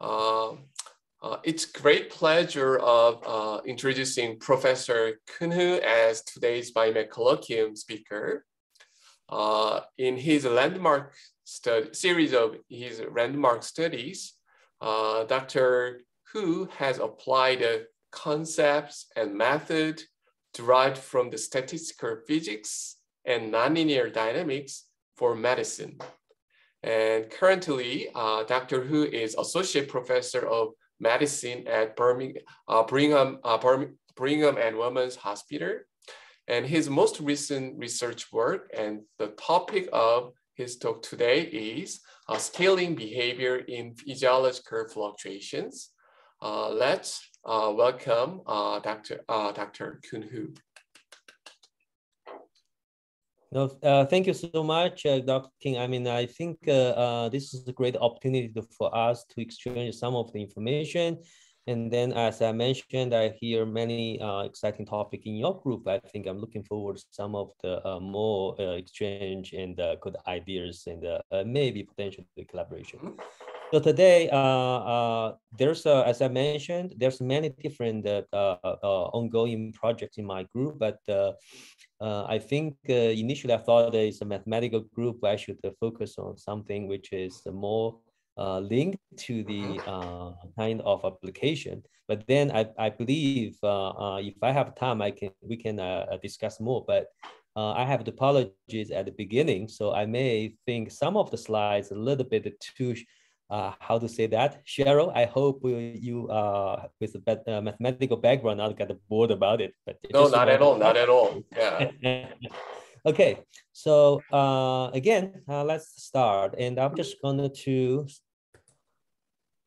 Uh, uh, it's great pleasure of uh, introducing Professor Kun Hu as today's biomed colloquium speaker. Uh, in his landmark study, series of his landmark studies, uh, Dr. Hu has applied concepts and method derived from the statistical physics and nonlinear dynamics for medicine. And currently, uh, Dr. Hu is associate professor of medicine at Birmingham, uh, Brigham, uh, Brigham and Women's Hospital. And his most recent research work and the topic of his talk today is uh, scaling behavior in physiological fluctuations. Uh, let's uh, welcome Dr. Dr. Kun Hu. No, uh, thank you so much, uh, Dr. King. I mean, I think uh, uh this is a great opportunity for us to exchange some of the information. And then, as I mentioned, I hear many uh, exciting topics in your group. I think I'm looking forward to some of the uh, more exchange and good ideas and maybe potential collaboration. Mm-hmm. So today, there's, as I mentioned, there's many different ongoing projects in my group, but uh, I think uh, initially I thought it's a mathematical group. Where I should uh, focus on something which is more uh, linked to the uh, kind of application. But then I, I believe uh, if I have time, I can we can discuss more. But I have the apologies at the beginning, so I may think some of the slides a little bit too uh, how to say that. Cheryl, I hope you uh, with a uh, mathematical background not get bored about it. But no, not at all, not at all. Yeah. okay, so uh, again, uh, let's start. And I'm just going to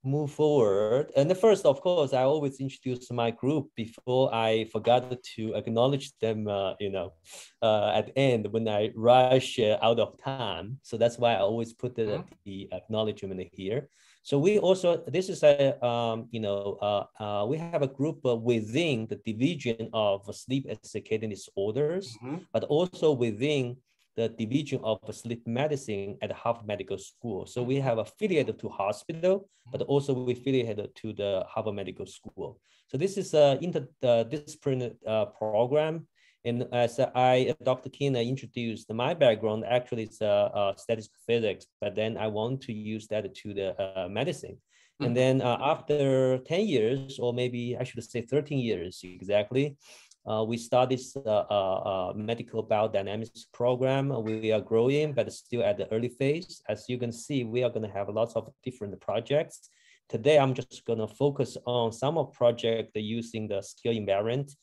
move forward. And the first, of course, I always introduce my group before I forgot to acknowledge them, uh, you know, uh, at the end when I rush uh, out of time. So that's why I always put the, mm-hmm. the acknowledgement here. So we also, this is a, um, you know, uh, uh, we have a group within the division of sleep and circadian disorders, mm -hmm. but also within the division of sleep medicine at Harvard Medical School. So we have affiliated to hospital, but also we affiliated to the Harvard Medical School. So this is an interdisciplinary uh, program. And as I, Dr. King introduced my background, actually it's uh, uh, statistical physics, but then I want to use that to the uh, medicine. And mm-hmm. then uh, after 10 years, or maybe I should say 13 years exactly, uh, we start this uh, uh, uh, medical biodynamics program. We are growing, but still at the early phase. As you can see, we are going to have lots of different projects. Today, I'm just going to focus on some of the projects using the scale invariant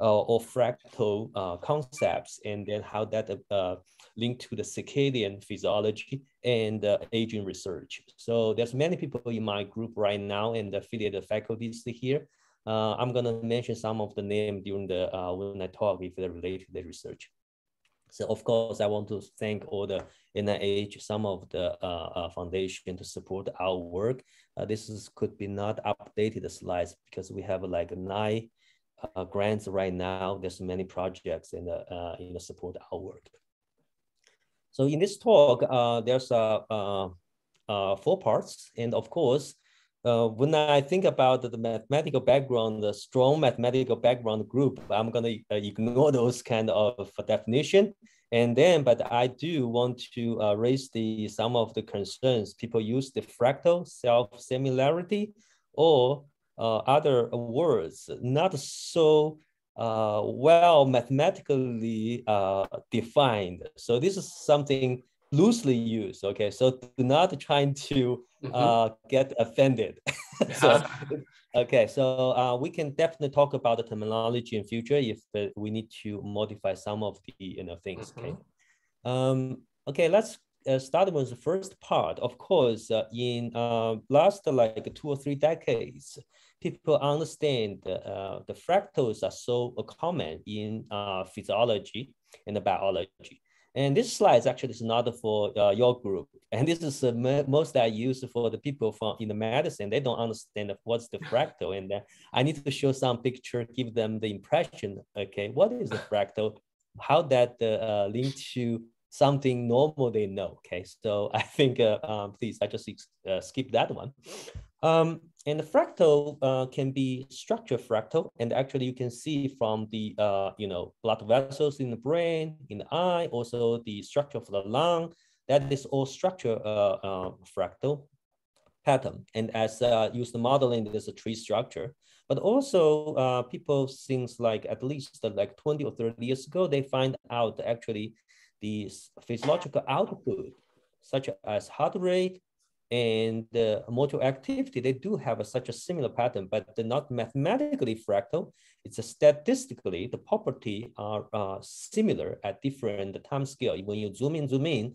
uh, or fractal uh, concepts, and then how that uh, link to the circadian physiology and aging research. So there's many people in my group right now and affiliated faculties here. Uh, I'm gonna mention some of the name during the uh, when I talk if they relate to the research. So of course, I want to thank all the NIH, some of the uh, uh, foundation to support our work. Uh, this is, could be not updated the slides because we have like nine uh, grants right now. There's many projects in the uh, in the support our work. So in this talk, there's uh, four parts, and of course, uh, when I think about the mathematical background, the strong mathematical background group, I'm gonna uh, ignore those kind of definition. And then, but I do want to uh, raise the some of the concerns. People use the fractal self-similarity or uh, other words, not so uh, well mathematically uh, defined. So this is something loosely used. Okay, so do not trying to mm-hmm. uh, get offended. so, okay, so uh, we can definitely talk about the terminology in future if uh, we need to modify some of the you know things. Mm-hmm. Okay, um, okay, let's uh, start with the first part. Of course, uh, in uh, last like two or three decades, people understand uh, the fractals are so common in uh, physiology and biology. And this slide is actually is not for uh, your group. And this is uh, most I use for the people from in the medicine. They don't understand what's the fractal. And uh, I need to show some picture, give them the impression. Okay, what is the fractal? How that uh, uh link to something normal they know. Okay, so I think uh, um, please, I just uh, skip that one. Um, and the fractal uh, can be structure fractal. And actually you can see from the, uh, you know, blood vessels in the brain, in the eye, also the structure of the lung, that is all structure uh, uh fractal pattern. And as uh, used the modeling, there's a tree structure. But also uh, people things like at least like 20 or 30 years ago, they find out actually the physiological output, such as heart rate, and the motor activity, they do have a, such a similar pattern, but they're not mathematically fractal. It's a statistically, the property are uh, similar at different time scale. When you zoom in, zoom in,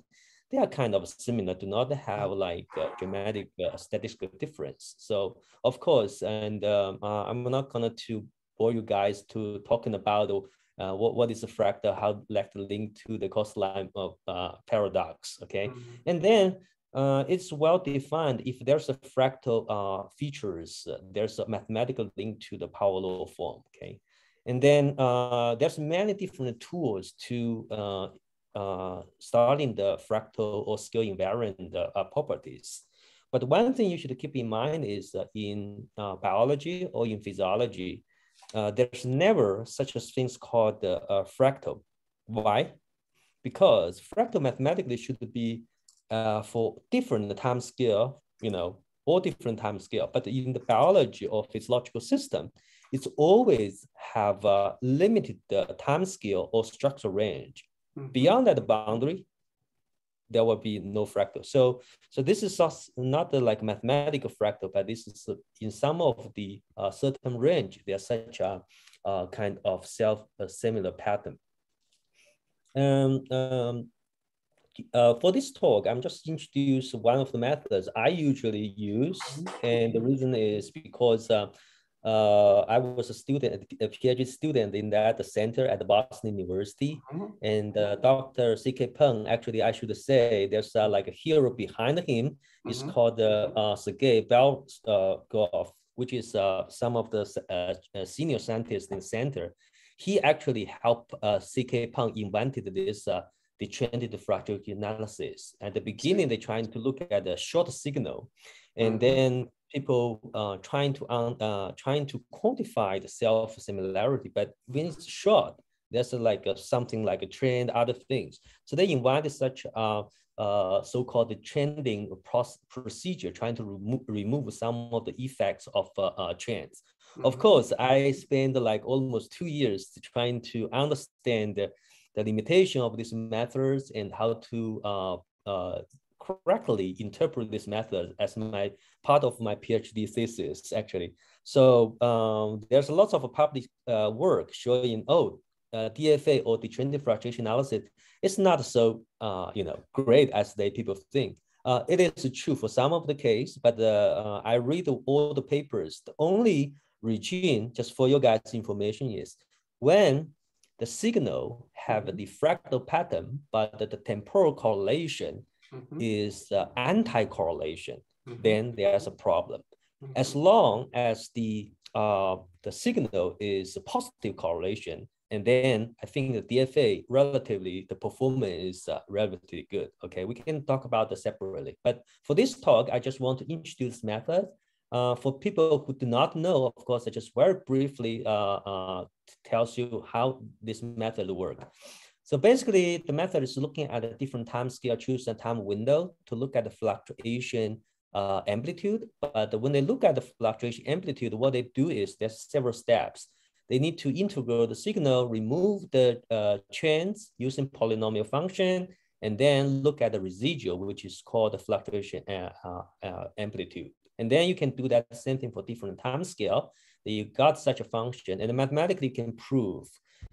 they are kind of similar, do not have like dramatic uh, statistical difference. So of course, and um, uh, I'm not gonna to bore you guys to talking about uh, what, what is a fractal, how like to link to the coastline of uh, paradox, okay? Mm -hmm. And then uh, it's well defined. If there's a fractal uh, features, uh, there's a mathematical link to the power law form, okay? And then uh, there's many different tools to uh, uh, starting the fractal or scale invariant properties. But one thing you should keep in mind is in biology or in physiology, there's never such a things called a fractal. Why? Because fractal mathematically should be uh, for different time scale, you know, all different time scale. But in the biology or physiological system, it's always have a limited uh, time scale or structure range. Mm-hmm. Beyond that boundary, there will be no fractal. So, so this is not the, like mathematical fractal, but this is uh, in some of the uh, certain range, there's such a uh, kind of self-similar pattern. Um, um, uh, for this talk, I'm just introduce one of the methods I usually use. And the reason is because uh, uh, I was a student, a PhD student in that center at the Boston University. And uh, Dr. C.K. Peng, actually, I should say, there's uh, like a hero behind him. It's mm-hmm. called uh, uh, Sergey Buldyrev, which is uh, some of the uh, senior scientists in the center. He actually helped C.K. Peng invented this detrended fractality analysis. At the beginning, they're trying to look at the short signal, and mm-hmm. then people uh, trying to uh, trying to quantify the self similarity. But when it's short, there's a, like a, something like a trend, other things. So they invited such a uh, so-called detrending procedure, trying to remo remove some of the effects of uh, uh, trends. Of mm-hmm. course, I spent like almost two years trying to understand the limitation of these methods and how to uh, uh, correctly interpret this method as my part of my PhD thesis, actually. So um, there's a lots of public uh, work showing, oh, uh, DFA or detrending fluctuation analysis is not so, uh, you know, great as they people think. Uh, it is true for some of the case, but uh, I read all the papers. The only regime, just for your guys' information, is when the signal have a fractal pattern, but the, the temporal correlation mm-hmm. is uh, anti-correlation, mm-hmm. then there's a problem. Mm-hmm. As long as the uh, the signal is a positive correlation, and then I think the DFA relatively the performance is uh, relatively good. Okay, we can talk about that separately. But for this talk, I just want to introduce method uh, for people who do not know, of course, I just very briefly uh, uh, tells you how this method works. So basically, the method is looking at a different time scale, choose a time window to look at the fluctuation uh, amplitude. But when they look at the fluctuation amplitude, what they do is there's several steps. They need to integrate the signal, remove the uh, trends using polynomial function, and then look at the residual, which is called the fluctuation uh, amplitude. And then you can do that same thing for different time scale. That You got such a function and mathematically can prove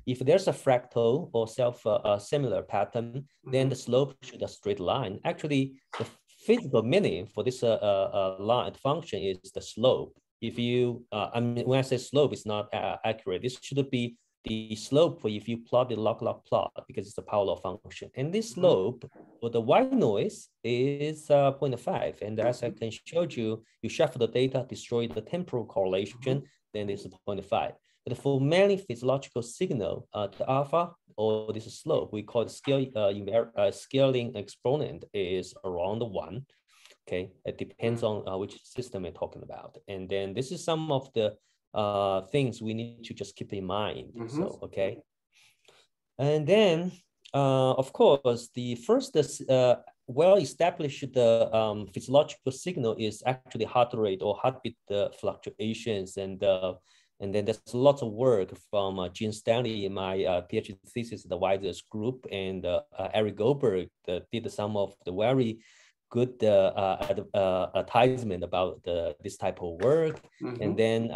if there's a fractal or self uh, uh, similar pattern, mm-hmm. then the slope should a straight line. Actually, the physical meaning for this uh, uh, uh line function is the slope. If you, uh, I mean, when I say slope, it's not accurate. This should be the slope for if you plot the log-log plot because it's a power law function. And this mm-hmm. slope for the white noise is uh, 0.5. And as I can show you, you shuffle the data, destroy the temporal correlation, mm-hmm. then it's 0.5. But for many physiological signal, uh, the alpha or this slope, we call it scale, uh, uh, scaling exponent is around one. Okay, it depends on uh, which system we're talking about. And then this is some of the uh, things we need to just keep in mind. Mm -hmm. So, okay. And then, uh, of course, the first uh, well-established um, physiological signal is actually heart rate or heartbeat uh, fluctuations. And, uh, and then there's lots of work from uh, Gene Stanley in my uh, PhD thesis, the WISERS group, and uh, uh, Ary Goldberger did some of the very good advertisement about the, this type of work. Mm -hmm. And then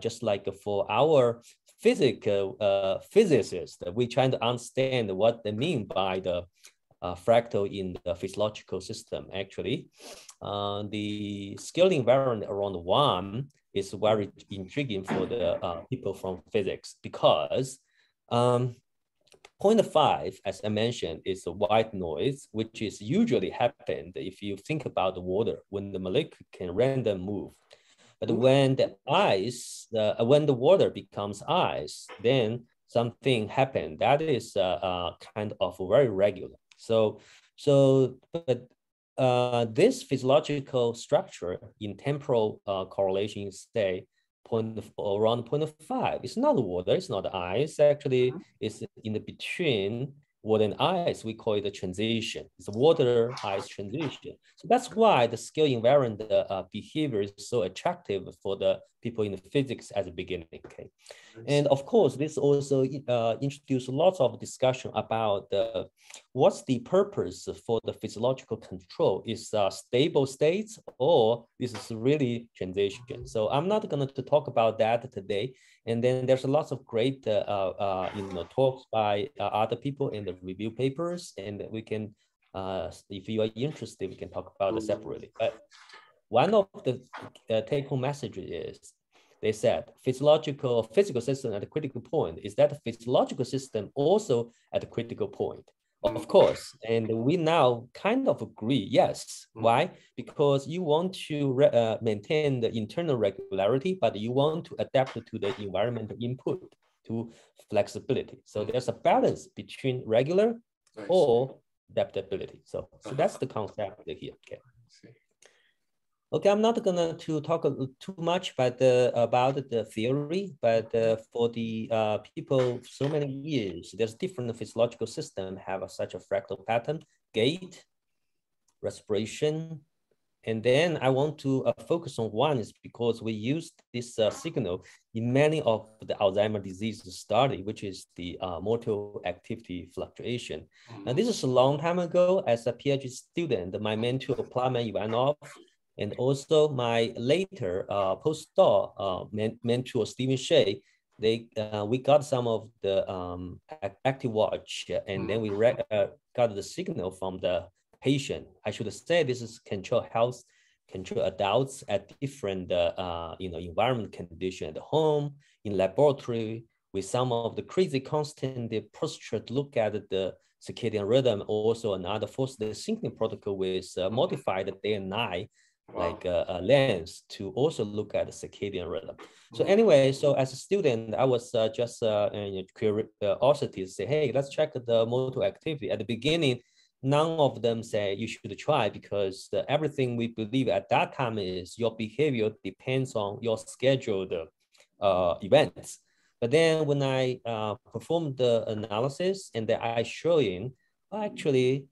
just like for our physical physicists, we trying to understand what they mean by the uh, fractal in the physiological system, actually. Uh, the scaling variant around one is very intriguing for the uh, people from physics because um, 0.5, as I mentioned, is a white noise, which is usually happened if you think about the water, when the molecule can random move. But mm-hmm. when the ice, uh, when the water becomes ice, then something happened that is uh, uh, kind of very regular. So, so but uh, this physiological structure in temporal uh, correlation say point around 0.5. It's not water, it's not ice. Actually, mm -hmm. it's in the between water and ice. We call it a transition. It's a water ice transition. So that's why the scale invariant uh, behavior is so attractive for the people in the physics at the beginning. Okay, and of course, this also uh, introduced lots of discussion about the, what's the purpose for the physiological control? Is uh, stable states or this is really transition? So I'm not going to talk about that today. And then there's lots of great uh, uh, you know talks by uh, other people in the review papers, and we can, uh, if you are interested, we can talk about it separately. But one of the uh, take-home messages is they said physiological physical system at a critical point. Is that the physiological system also at a critical point? Of course and we now kind of agree yes. Mm. why? Because you want to uh, maintain the internal regularity but you want to adapt to the environmental input to flexibility. So there's a balance between regular or adaptability. So so that's the concept here okay Okay, I'm not gonna to talk too much about the about the theory, but uh, for the uh, people so many years, there's different physiological system have such a fractal pattern, gait, respiration, and then I want to uh, focus on one is because we use this uh, signal in many of the Alzheimer's disease study, which is the uh, motor activity fluctuation. And this is a long time ago as a PhD student, my mentor, Plamen Ivanov, and also my later uh, postdoc uh, mentor, Steven Shea, they uh, we got some of the um, Actiwatch and then we uh, got the signal from the patient. I should say this is control health, control adults at different uh, uh, you know environment condition at home, in laboratory, with some of the crazy constant the posture to look at the circadian rhythm, also another force desynchrony protocol with uh, modified day and night wow. like a, a, lens to also look at the circadian rhythm. So mm-hmm. anyway, so as a student, I was uh, just uh, curiosity to say, hey, let's check the motor activity. At the beginning, none of them say you should try because the, everything we believe at that time is your behavior depends on your scheduled uh, events. But then when I uh, performed the analysis and that I show showing, actually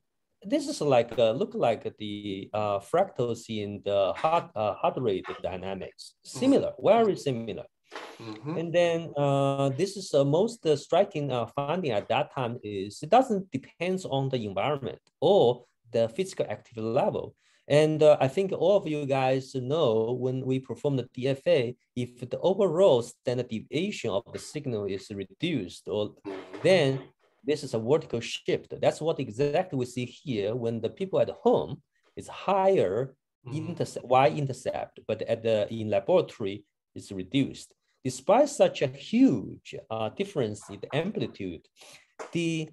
this is like uh, look like the uh, fractals in the heart uh, heart rate dynamics. Similar, mm-hmm. very similar. Mm-hmm. And then uh, this is the most striking uh, finding at that time is it doesn't depends on the environment or the physical activity level. And uh, I think all of you guys know when we perform the DFA, if the overall standard deviation of the signal is reduced, or then this is a vertical shift. That's what exactly we see here when the people at home is higher mm. intercept, y-intercept, but at the in laboratory is reduced. Despite such a huge uh, difference in the amplitude, the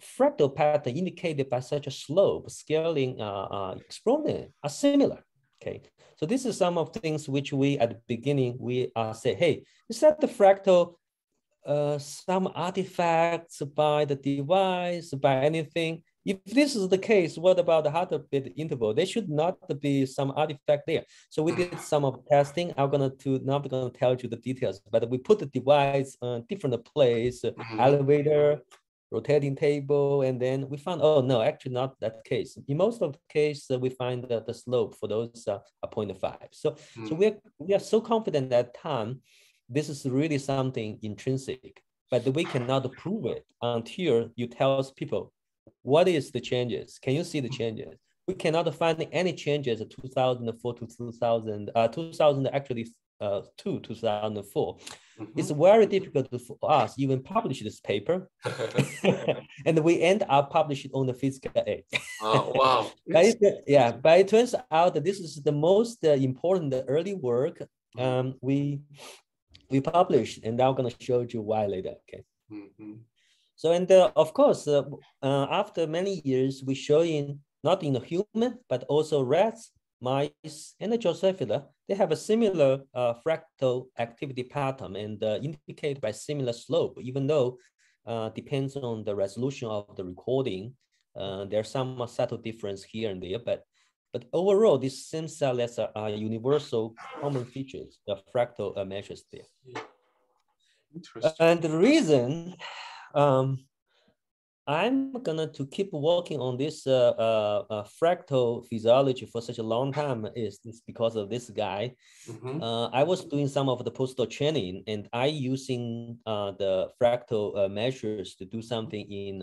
fractal pattern indicated by such a slope scaling uh, uh, exponent are similar. Okay, so this is some of things which we at the beginning we uh, say, hey, is that the fractal uh, some artifacts by the device, by anything. If this is the case, what about the heartbeat interval? There should not be some artifact there. So we did some of testing. I'm gonna to not gonna tell you the details, but we put the device on different place, mm -hmm. elevator, rotating table, and then we found, oh no, actually not that case. In most of the case, uh, we find that the slope for those uh, are 0.5. So, mm. so we are, we are so confident that time, this is really something intrinsic, but we cannot prove it until you tell us people what is the changes? Can you see the changes? We cannot find any changes 2004 to 2000, uh, 2000 actually uh, to 2004. Mm-hmm. It's very difficult for us even publish this paper. and we end up publishing on the Physica A. oh, wow. but it, yeah, but it turns out that this is the most uh, important early work mm-hmm. um, we we published, and I'm going to show you why later. Okay. Mm-hmm. So, and uh, of course, uh, uh, after many years, we show in not in the human, but also rats, mice, and the Drosophila, they have a similar uh, fractal activity pattern and uh, indicate by similar slope, even though uh, depends on the resolution of the recording. there's some subtle difference here and there, but but overall, these same cell that are universal common features, the fractal measures there. Interesting. And the reason um, I'm gonna to keep working on this uh, uh, uh, fractal physiology for such a long time is, is because of this guy. Mm-hmm. Uh, I was doing some of the postdoc training and I using uh, the fractal uh, measures to do something in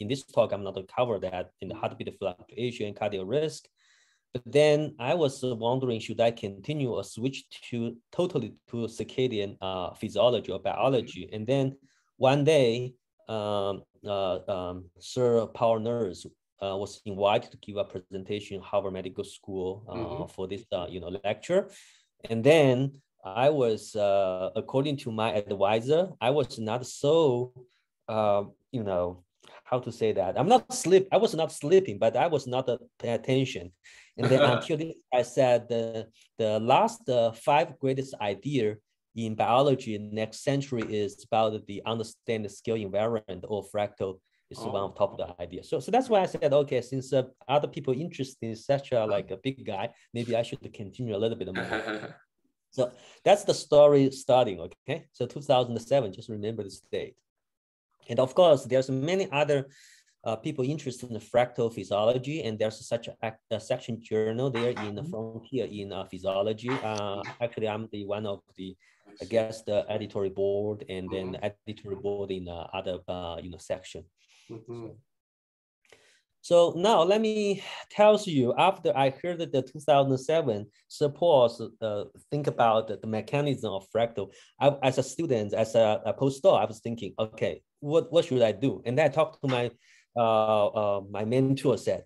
in this talk. I'm not gonna cover that in the heartbeat fluctuation, cardiac risk. But then I was wondering, should I continue or switch to totally to circadian physiology or biology? And then one day, um, uh, um, Sir Paul Nurse uh, was invited to give a presentation Harvard Medical School uh, mm-hmm. for this uh, you know lecture, and then I was uh, according to my advisor, I was not so uh, you know how to say that I'm not sleep. I was not sleeping, but I was not paying attention. And then until this, I said the the last five greatest idea in biology in next century is about the understand the scale invariant or fractal is oh. one of top of the idea. So, so that's why I said, okay, since uh, other people interested in such a like a big guy, maybe I should continue a little bit more. so that's the story starting, okay? So 2007, just remember this date. And of course, there's many other uh, people interested in fractal physiology, and there's such a, a section journal there in the mm-hmm. frontier in uh, physiology. Uh, actually, I'm the one of the I guess the editorial board and then mm-hmm. editorial board in uh, other uh, you know section. Mm-hmm. So, so now let me tell you, after I heard the 2007 support, uh, think about the, mechanism of fractal, I, as a student, as a, a, postdoc, I was thinking, okay, what, what should I do? And then I talked to my, uh, uh, my mentor said,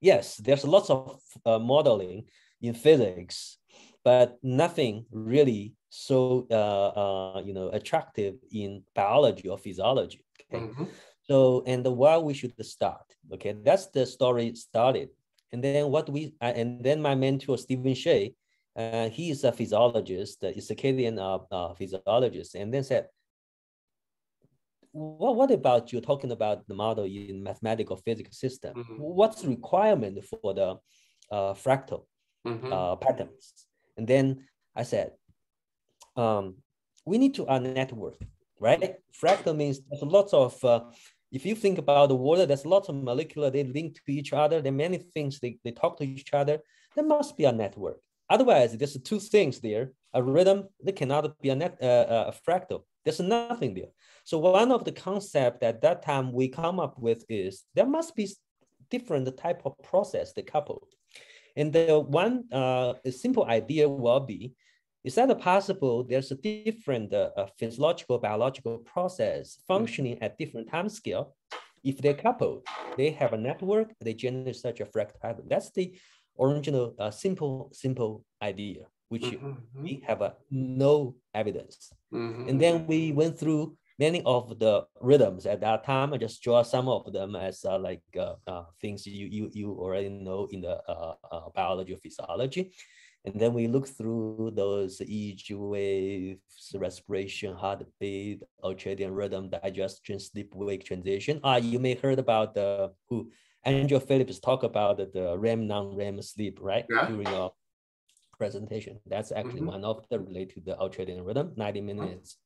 yes, there's lots of uh, modeling in physics but nothing really so uh, uh, you know attractive in biology or physiology. Okay, mm-hmm. so and why we should start? Okay, that's the story started, and then what we and then my mentor Steven Shea, uh, he is a physiologist, a circadian uh, uh, physiologist, and then said. What, what about you talking about the model in mathematical physics system? Mm-hmm. What's the requirement for the uh, fractal mm-hmm. uh, patterns? And then I said, um, we need to a network, right? Fractal means there's lots of, uh, if you think about the water, there's lots of molecular, they link to each other. There are many things, they, they talk to each other. There must be a network. Otherwise, there's two things there. A rhythm, they cannot be a, net, uh, uh a fractal. There's nothing there. So one of the concept at that time we come up with is there must be different type of process they couple. And the one uh, simple idea will be, is that possible there's a different uh, physiological, biological process functioning mm -hmm. at different time scale. If they're coupled, they have a network, they generate such a fractal pattern. That's the original uh, simple, simple idea, which mm -hmm. we have uh, no evidence. Mm -hmm. And then we went through many of the rhythms at that time. I just draw some of them as uh, like uh, uh, things you, you, you already know in the uh, uh, biology or physiology. And then we look through those EEG waves, respiration, heartbeat, ultradian rhythm, digestion, sleep wake transition. Ah, you may heard about the who Andrew Phillips talk about the REM non-REM sleep, right? Yeah. During your presentation. That's actually Mhm. one of the related to the ultradian rhythm, 90 minutes.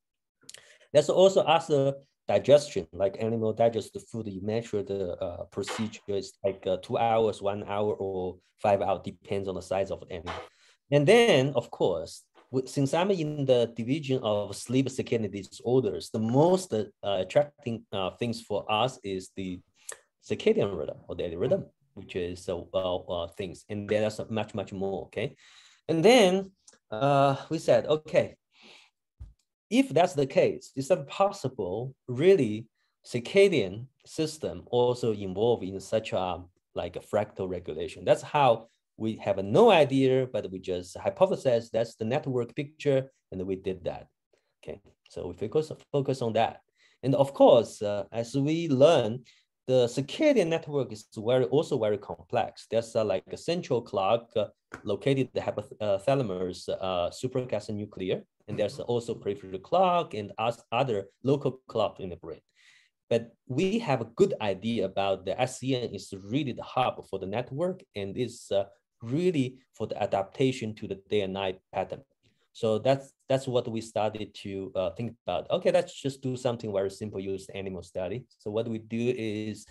Let's also ask the digestion, like animal digest the food, you measure the uh, procedure is like uh, two hours, one hour, or five hours, depends on the size of the animal. And then, of course, since I'm in the division of sleep circadian disorders, the most uh, attracting uh, things for us is the circadian rhythm or daily rhythm, which is uh, well uh, things, and there's much much more. Okay, and then uh, we said, okay, if that's the case, is it possible really circadian system also involved in such a like a fractal regulation? That's how we have no idea, but we just hypothesize that's the network picture, and we did that. Okay, so we focus focus on that, and of course, uh, as we learn, the circadian network is very also very complex. There's uh, like a central clock uh, located the hypothalamus uh, suprachiasmatic nucleus, and there's also peripheral clock and other local clock in the brain. But we have a good idea about the SCN is really the hub for the network and is uh, really for the adaptation to the day and night pattern. So that's that's what we started to uh, think about. Okay, let's just do something very simple, use animal study. So what we do is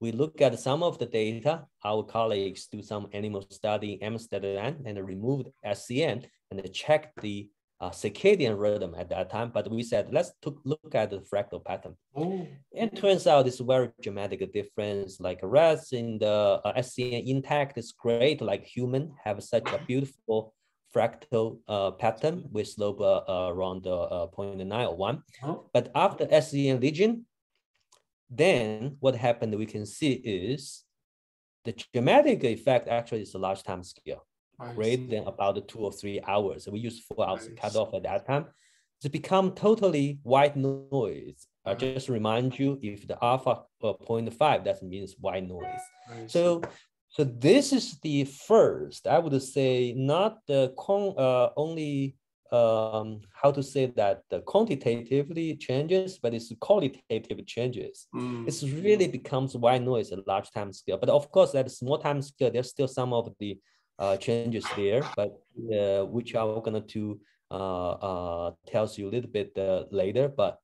we look at some of the data. Our colleagues do some animal study in Amsterdam and remove SCN and check the uh, circadian rhythm at that time. But we said, let's took, look at the fractal pattern. Oh. And turns out it's very dramatic difference. Like rats in the uh, SCN intact is great, like human have such a beautiful fractal uh, pattern with slope uh, uh, around uh, 0.9 or 1. Oh. But after SCN lesion, then what happened we can see is the dramatic effect actually is a large time scale, I greater see. than about two or three hours. We use four hours cut off at that time. It's become totally white noise. I Mhm. just remind you if the alpha uh, 0.5, that means white noise. So, so this is the first, I would say, not the con, uh, only um, how to say that the quantitatively changes, but it's qualitative changes. Mm. It's really becomes white noise at large time scale. But of course, at a small time scale, there's still some of the uh, changes there, but uh, which I'm gonna to uh, uh, tells you a little bit uh, later. But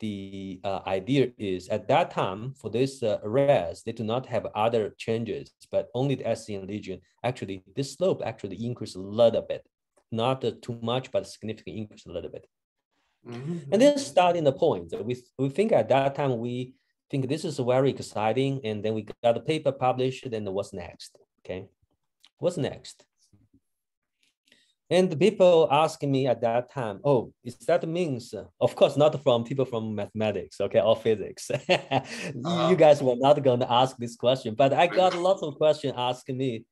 the uh, idea is at that time for this uh, arrays, they do not have other changes, but only the SCN lesion. Actually, this slope actually increased a little bit, not uh, too much, but significantly increased a little bit. Mhm. And then starting the point, we, we think at that time, we think this is very exciting. And then we got the paper published, and what's next? Okay, what's next? And the people asking me at that time, oh, is that means, of course, not from people from mathematics, okay, or physics. You- Uh-huh. You guys were not going to ask this question, but I got lots of questions asking me,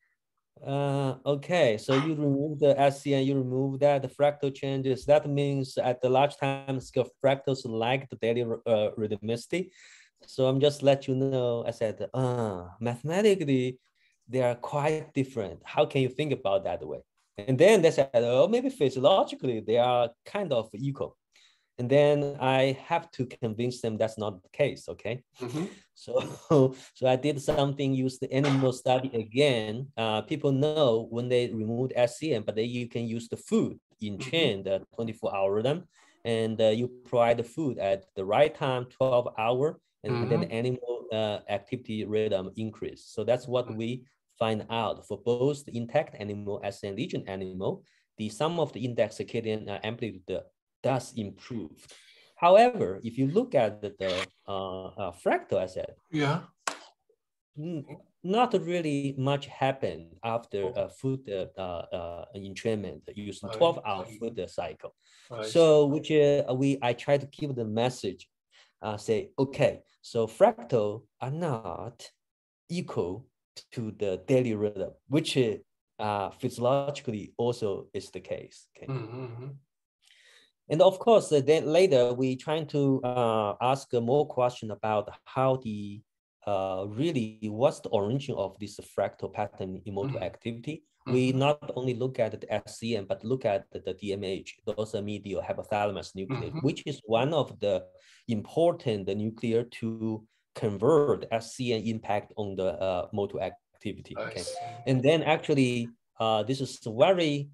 uh, okay, so you remove the SCN, you remove that, the fractal changes. That means at the large time scale, fractals like the daily uh, rhythmicity. So I'm just let you know, I said, uh, mathematically, they are quite different. How can you think about that way? And then they said, oh, maybe physiologically, they are kind of equal. And then I have to convince them that's not the case, okay? Mhm. So, so I did something, use the animal study again. Uh, people know when they removed SCN, but then you can use the food in Mhm. chain, the 24 hour rhythm, and uh, you provide the food at the right time, 12 hour, and then the animal uh, activity rhythm increase. So that's what we find out for both the intact animal as a lesion animal, the sum of the index circadian uh, amplitude does improve. However, if you look at the, the uh, uh, fractal asset, Yeah. not really much happened after uh, food uh, uh, entrainment using 12 hour food cycle. So which uh, we I try to keep the message, uh, say okay, so fractal are not equal to the daily rhythm, which uh, physiologically also is the case. Okay. Mhm. And of course, uh, then later we trying to uh, ask more question about how the uh, really what's the origin of this fractal pattern in motor mm-hmm. activity. We mm-hmm. not only look at the SCN, but look at the, DMH, dorsomedial hypothalamus nucleus, mm-hmm. which is one of the important the nuclear to convert SCN impact on the uh, motor activity. Okay? And then actually, uh, this is very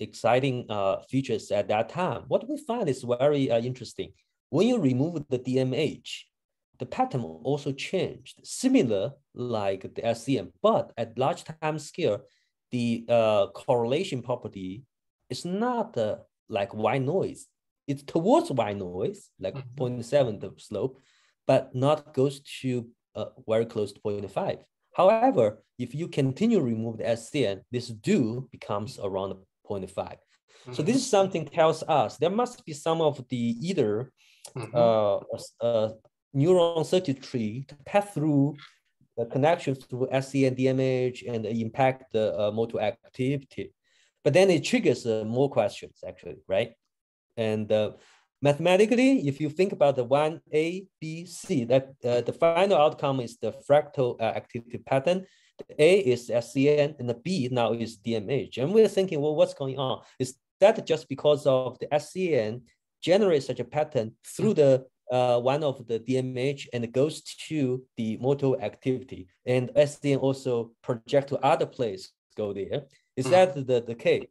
exciting uh, features at that time. What we find is very uh, interesting. When you remove the DMH, the pattern also changed, similar like the SCN, but at large time scale, the uh, correlation property is not uh, like white noise. It's towards white noise, like mm -hmm. 0.7 the slope, but not goes to uh, very close to 0.5. However, if you continue to remove the SCN, this do becomes around 0.5. Mm-hmm. So this is something tells us there must be some of the either mm-hmm. uh, uh, neuron circuitry to pass through the connections through SCN DMH and impact the uh, motor activity. But then it triggers uh, more questions actually, right? And uh, Mathematically, if you think about the one A, B, C, that uh, the final outcome is the fractal uh, activity pattern. The A is SCN and the B now is DMH. And we're thinking, well, what's going on? Is that just because of the SCN generates such a pattern through the uh, one of the DMH and it goes to the motor activity and SCN also project to other place go there. Is mm. that the, the case?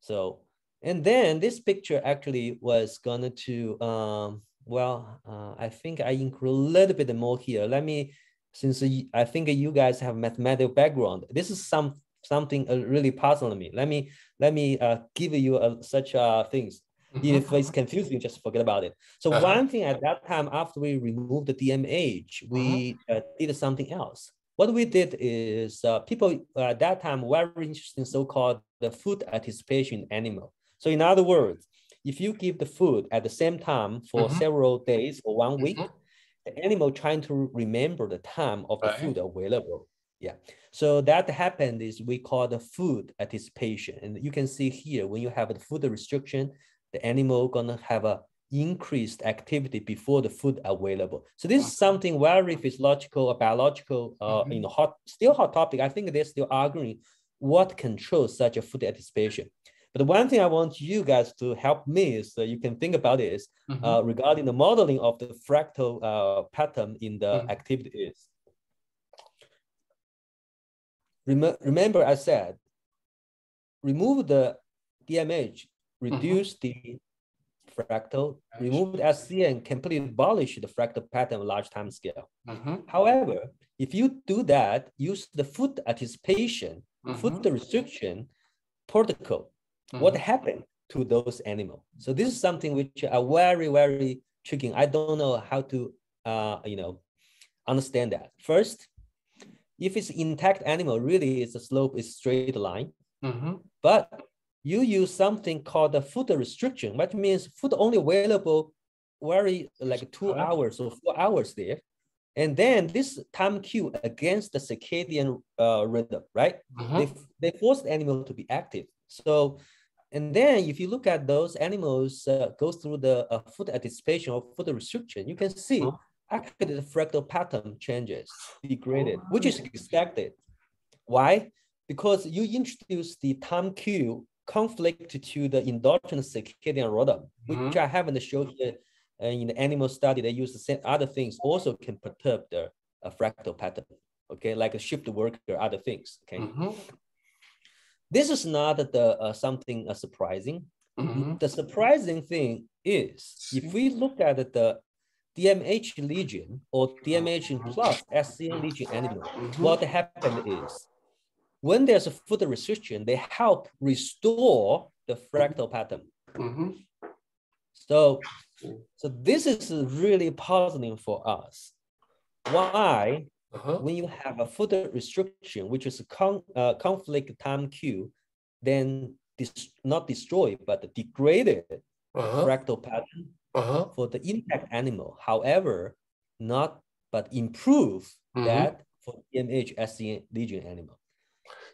So and then this picture actually was going to, um, well, uh, I think I include a little bit more here. Let me, since I think you guys have mathematical background, this is some something uh, really puzzling me. Let me let me uh, give you uh, such uh, things. Mm-hmm. If it's confusing, just forget about it. So uh-huh. one thing at that time, after we removed the DMH, we uh-huh. uh, did something else. What we did is uh, people at that time were interested in so-called the food anticipation animal. So in other words, if you give the food at the same time for mm-hmm. several days or one week, mm-hmm. the animal trying to remember the time of the right. food available. Yeah. So that happened is we call the food anticipation. And you can see here, when you have the food restriction, the animal gonna have a increased activity before the food available. So this is something very physiological or biological, uh, mm-hmm. you know, hot, still hot topic. I think they're still arguing what controls such a food anticipation. But one thing I want you guys to help me is uh, you can think about is mm-hmm. uh, regarding the modeling of the fractal uh, pattern in the mm-hmm. activity is. Rem- remember I said, remove the DMH, reduce mm-hmm. the fractal, remove the SCN, completely abolish the fractal pattern large time scale. Mm-hmm. However, if you do that, use the food anticipation, food mm-hmm. restriction protocol Mm-hmm. What happened to those animals? So this is something which are very, very tricky. I don't know how to, uh, you know, understand that. First, if it's intact animal, really it's a slope is straight line. Mm-hmm. But you use something called the food restriction, which means food only available very like two hours or four hours there. And then this time cue against the circadian uh, rhythm, right? Mm-hmm. They, they force the animal to be active. So and then if you look at those animals uh, go through the uh, food anticipation or food restriction, you can see oh. actually the fractal pattern changes, degraded, which is expected. Why? Because you introduce the time cue conflict to the endogenous circadian rhythm, which mm -hmm. I haven't showed you uh, in the animal study. They use the same other things also can perturb the uh, fractal pattern. Okay, like a shift work or other things. Okay. Mm -hmm. This is not the uh, something uh, surprising. Mm-hmm. The surprising thing is if we look at the DMH lesion or DMH plus SCN lesion animal, mm-hmm. what happened is when there's a food restriction, they help restore the fractal pattern. Mm-hmm. So, so this is really puzzling for us. Why uh-huh. When you have a food restriction, which is a con- uh, conflict time cue, then dis- not destroyed, but degraded uh-huh. fractal pattern uh-huh. for the intact animal. However, not but improve mm-hmm. that for DMH SCN lesion animal.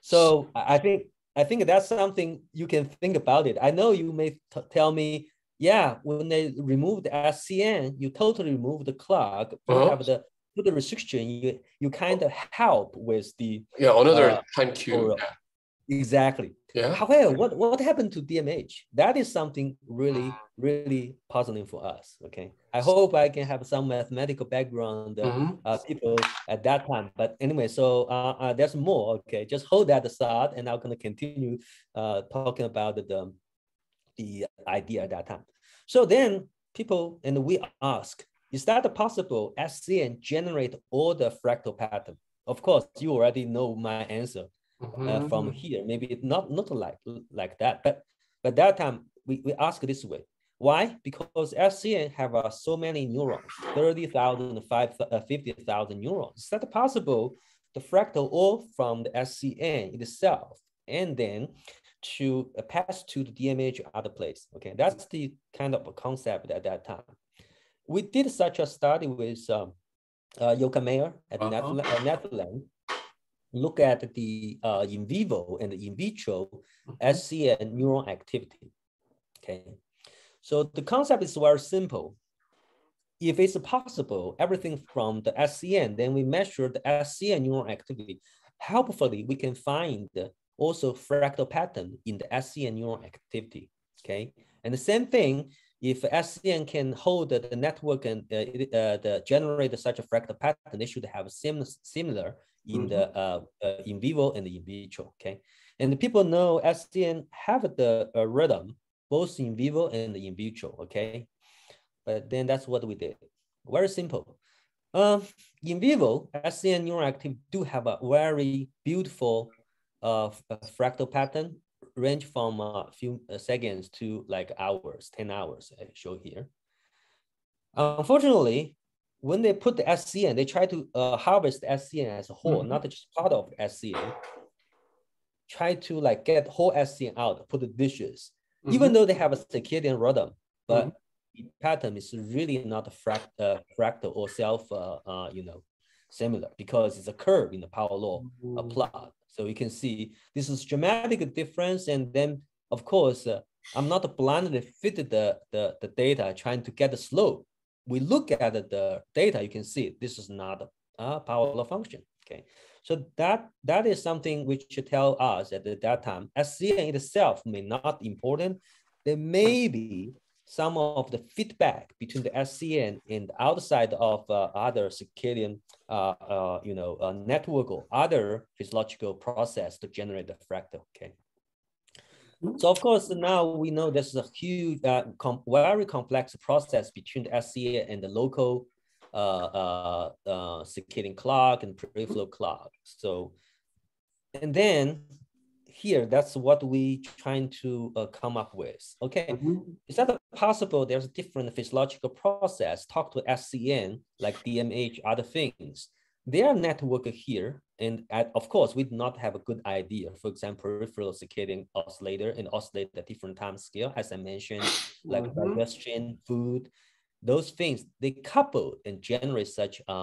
So I think I think that's something you can think about it. I know you may tell me yeah, when they remove the SCN, you totally remove the clock. You Uh-huh. have the put the restriction. You you kind of help with the Yeah, another Uh, time cue. Yeah. exactly. yeah. However, what, what happened to DMH? That is something really, really puzzling for us. Okay. I hope I can have some mathematical background uh, Mhm. uh, people at that time. But anyway, so uh, uh, there's more. Okay. Just hold that aside and I'm going to continue uh, talking about the, the idea at that time. So then people, and we ask, is that possible SCN generate all the fractal pattern? Of course, you already know my answer uh, Mhm. from here. Maybe not not like like that, but but that time we, we ask this way. Why? Because SCN have uh, so many neurons, 30,000, 50,000 neurons. Is that possible? The fractal all from the SCN itself, and then to uh, pass to the DMH other place. Okay, that's the kind of a concept at that time. We did such a study with um, uh, Joka Meijer at Uh-huh. Netherlands, uh, look at the uh, in vivo and in vitro SCN neuron activity. Okay, so the concept is very simple. If it's possible, everything from the SCN, then we measure the SCN neuron activity. Helpfully, we can find also fractal pattern in the SCN neuron activity. Okay, and the same thing, if SCN can hold the, network and uh, uh, the generate such a fractal pattern, they should have sim similar in the uh, uh, in vivo and in vitro. Okay, and the people know SCN have the uh, rhythm both in vivo and in vitro. Okay, but then that's what we did. Very simple. Um, in vivo, SCN neural activity do have a very beautiful uh, fractal pattern, range from a few seconds to like hours, 10 hours, I show here. Unfortunately, when they put the SCN, they try to uh, harvest the SCN as a whole, mm -hmm. not just part of SCN. Try to like get whole SCN out, put the dishes, mm -hmm. even though they have a circadian rhythm, but mm -hmm. the pattern is really not a fract uh, fractal or self, uh, uh, you know, similar because it's a curve in the power law a plot. So you can see this is dramatic difference. And then of course, uh, I'm not blindly fit the, the, the data trying to get the slope. We look at the data, you can see this is not a power law function, okay? So that, that is something which should tell us at that time, SCN itself may not important. There may be some of the feedback between the SCN and outside of uh, other circadian, uh, uh, you know, uh, network or other physiological process to generate the fractal, okay? So of course, now we know there's a huge, uh, com very complex process between the SCN and the local uh, circadian clock and peripheral clock. So, and then here, that's what we trying to uh, come up with. Okay, mm -hmm. is that possible? There's a different physiological process. Talk to SCN, like DMH, other things. They are networked here, and at, of course, we do not have a good idea. For example, peripheral circadian oscillator and oscillate at different time scale, as I mentioned, like mm -hmm. digestion, food, those things, they couple and generate such a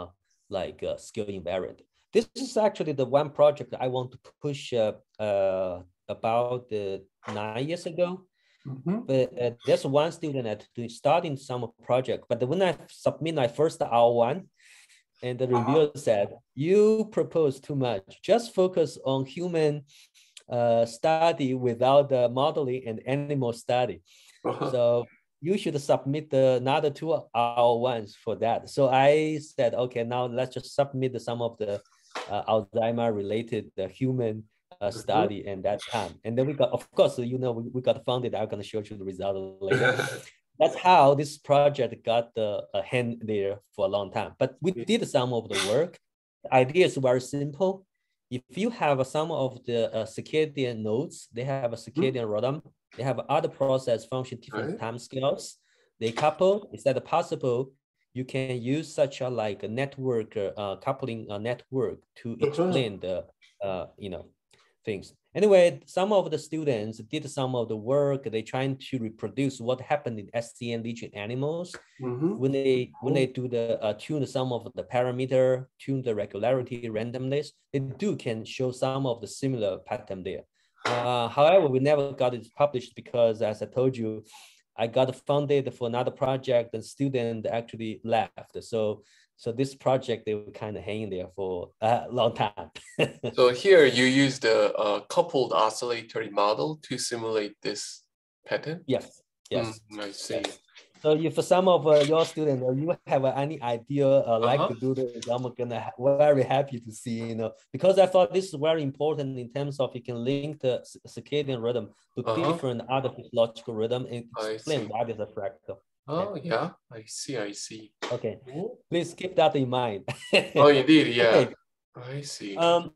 like a scale invariant. This is actually the one project I want to push uh, uh, about uh, nine years ago. Mm -hmm. But uh, there's one student at starting some project, but when I submit my first R1, and the reviewer -huh. said, you propose too much. Just focus on human uh, study without the modeling and animal study. -huh. So you should submit the another two R1s for that. So I said, okay, now let's just submit some of the uh, Alzheimer related human uh, study and that time. And then we got, of course, you know, we, we got funded. I'm going to show you the result later. That's how this project got the uh, hand there for a long time. But we did some of the work. The idea is very simple. If you have some of the uh, circadian nodes, they have a circadian rhythm. They have other process function, different right. time scales. They couple. Is that possible? You can use such a like a network uh, coupling a network to explain the uh, you know things. Anyway some of the students did some of the work. They trying to reproduce what happened in scn lesion animals. Mm -hmm. when they when they do the uh, tune some of the parameter tune the regularity randomness they do can show some of the similar pattern there. Uh, however we never got it published because as i told you I got funded for another project, and student actually left. So so this project they were kind of hanging there for a long time. so here you used a, a, coupled oscillatory model to simulate this pattern. Yes. Yes. Mm, I see. Yes. So if some of uh, your students, or you have uh, any idea uh, like uh -huh. to do this, I'm gonna ha very happy to see, you know, because I thought this is very important in terms of you can link the circadian rhythm to -huh. different other physiological rhythm and explain what is a fractal. Oh yeah, I see, I see. Okay, please keep that in mind. oh, indeed, yeah. Okay. I see. Um,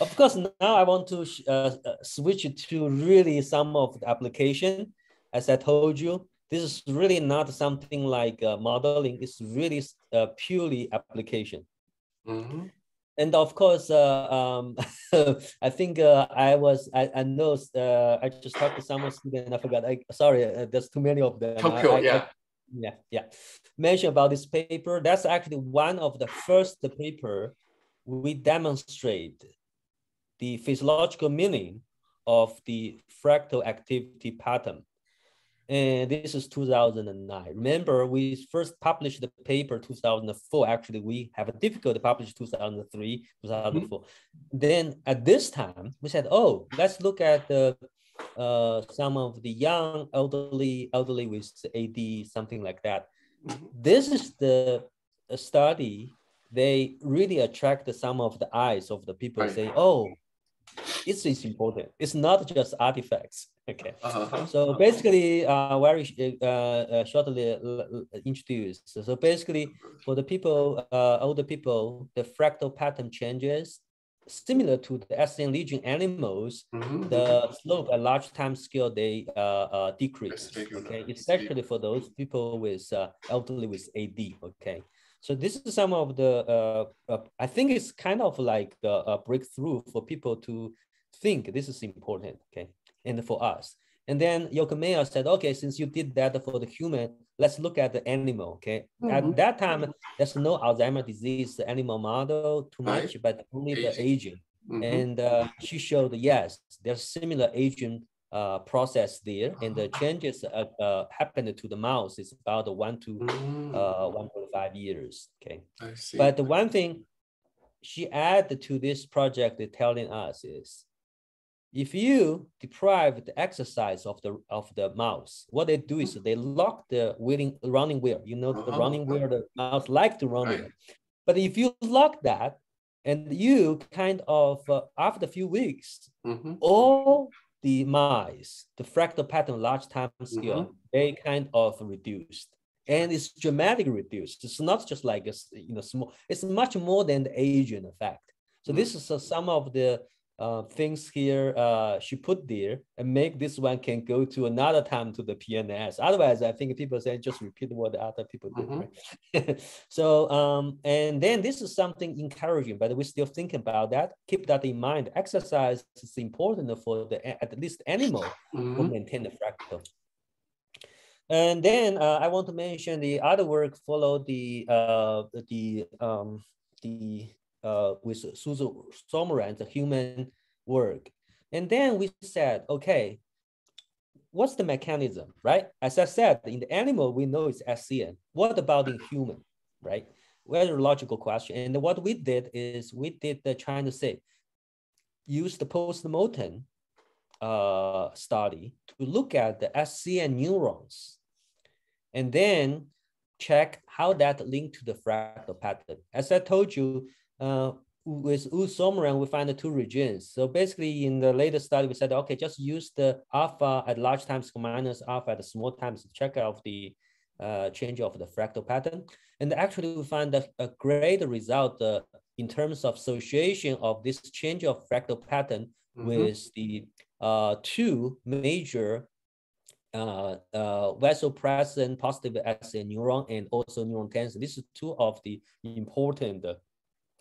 of course, now I want to uh, uh, switch to really some of the application. As I told you, this is really not something like uh, modeling. It's really uh, purely application. Mm-hmm. And of course, uh, um, I think uh, I was, I, I know, uh, I just talked to someone student, I forgot, I, sorry, uh, there's too many of them. Tokyo, I, yeah. I, yeah, yeah. Mention about this paper. That's actually one of the first paper we demonstrate the physiological meaning of the fractal activity pattern and this is 2009. Remember, we first published the paper 2004. Actually, we have a difficult to publish 2003, 2004. Mm-hmm. Then at this time, we said, oh, let's look at the uh, some of the young elderly, elderly with AD, something like that. Mm-hmm. This is the study. They really attract some of the eyes of the people right. saying, oh, this is important. It's not just artifacts. Okay. Uh-huh. So basically, uh, very uh, uh, shortly introduced. So basically, for the people, uh, older people, the fractal pattern changes similar to the SCN lesion animals, mm-hmm. the slope at large time scale, they uh, uh, decrease, okay? Especially for those people with uh, elderly with AD, okay? So this is some of the, uh, uh, I think it's kind of like a, a breakthrough for people to think this is important, okay? And for us. And then Yokomeya said, okay, since you did that for the human, let's look at the animal, okay? Mm-hmm. At that time, there's no Alzheimer's disease animal model too much, right. but only aging. the aging. Mm-hmm. And uh, she showed, yes, there's similar aging uh, process there, and the changes uh, uh, happened to the mouse is about one to mm. uh, 1.5 years, okay? But the one thing she added to this project telling us is, if you deprive the exercise of the of the mouse, what they do is they lock the wheeling, running wheel. You know, the uh-huh. running wheel, the mouse like to run right. But if you lock that, and you kind of uh, after a few weeks, mm-hmm. all the mice, the fractal pattern large time scale, mm-hmm. they kind of reduced. And it's dramatically reduced. It's not just like a you know small. It's much more than the Asian effect. So mm-hmm. this is uh, some of the uh, things here uh, she put there and make this one can go to another time to the PNAS. Otherwise, I think people say just repeat what the other people do. Mm-hmm. Right? so, um, and then this is something encouraging, but we still think about that. Keep that in mind. Exercise is important for the at least animal mm-hmm. to maintain the fractal. And then uh, I want to mention the other work follow the uh, the um, the uh, with Susan Sommerand, the human work. And then we said, okay, what's the mechanism, right? As I said, in the animal, we know it's SCN. What about in human, right? Very logical question. And what we did is we did the trying to say, use the post-mortem uh, study to look at the SCN neurons and then check how that link to the fractal pattern. As I told you, uh, with Usomaran, we find the two regions. So basically in the latest study, we said, okay, just use the alpha at large times minus alpha at small times to check out the uh, change of the fractal pattern. And actually we find a, a great result uh, in terms of association of this change of fractal pattern mm -hmm. with the uh, two major uh, uh, vasopressin positive SCN neuron and also neurotensin. So this is two of the important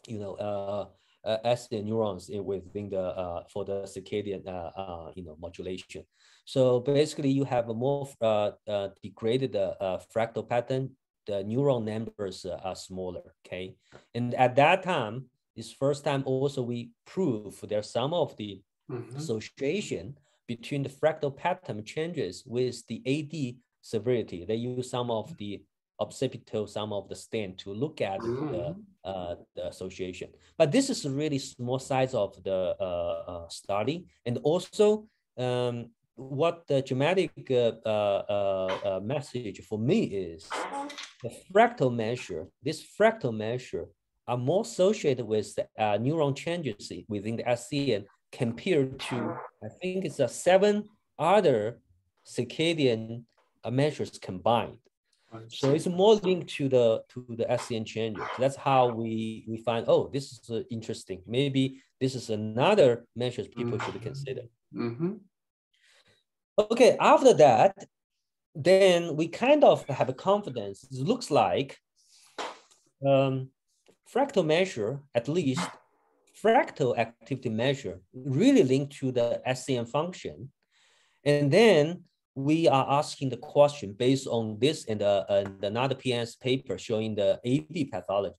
you know, uh, uh, as the neurons within the uh, for the circadian uh, uh, you know modulation. So basically, you have a more uh, uh, degraded uh, fractal pattern. The neuron numbers are smaller. Okay, and at that time, this first time also we prove there's some of the mm -hmm. association between the fractal pattern changes with the AD severity. They use some of the occipital, some of the stain to look at mm. the, uh, the association. But this is a really small size of the uh, uh, study. And also um, what the dramatic uh, uh, message for me is the fractal measure, this fractal measure are more associated with the neuron changes within the SCN compared to, I think it's a seven other circadian measures combined. So it's more linked to the to the SCN changes. That's how we we find oh this is uh, interesting. Maybe this is another measures people mm -hmm. should consider. Mm -hmm. Okay, after that, then we kind of have a confidence. It looks like um, fractal measure, at least fractal activity measure, really linked to the SCN function. And then we are asking the question based on this and, uh, and another PNAS paper showing the AD pathology.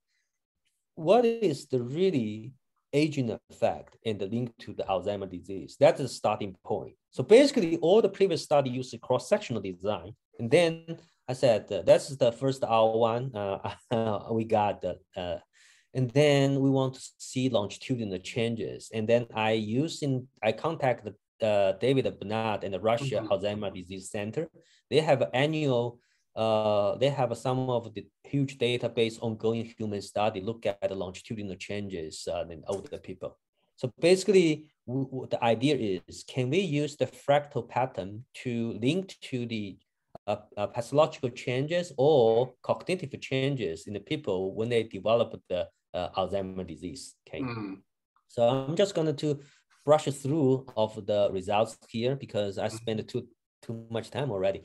What is the really aging effect and the link to the Alzheimer's disease? That's the starting point. So basically, all the previous study used cross-sectional design. And then I said, uh, that's the first R1 uh, we got. Uh, and then we want to see longitudinal changes. And then I use in, I contacted uh, David Bennett and the Rush mm -hmm. Alzheimer's Disease Center. They have annual, uh, they have some of the huge database ongoing human study, look at the longitudinal changes uh, in older people. So basically, the idea is, can we use the fractal pattern to link to the uh, uh, pathological changes or cognitive changes in the people when they develop the uh, Alzheimer's disease? Okay. Mm. So I'm just going to brush through of the results here because I spent too too much time already.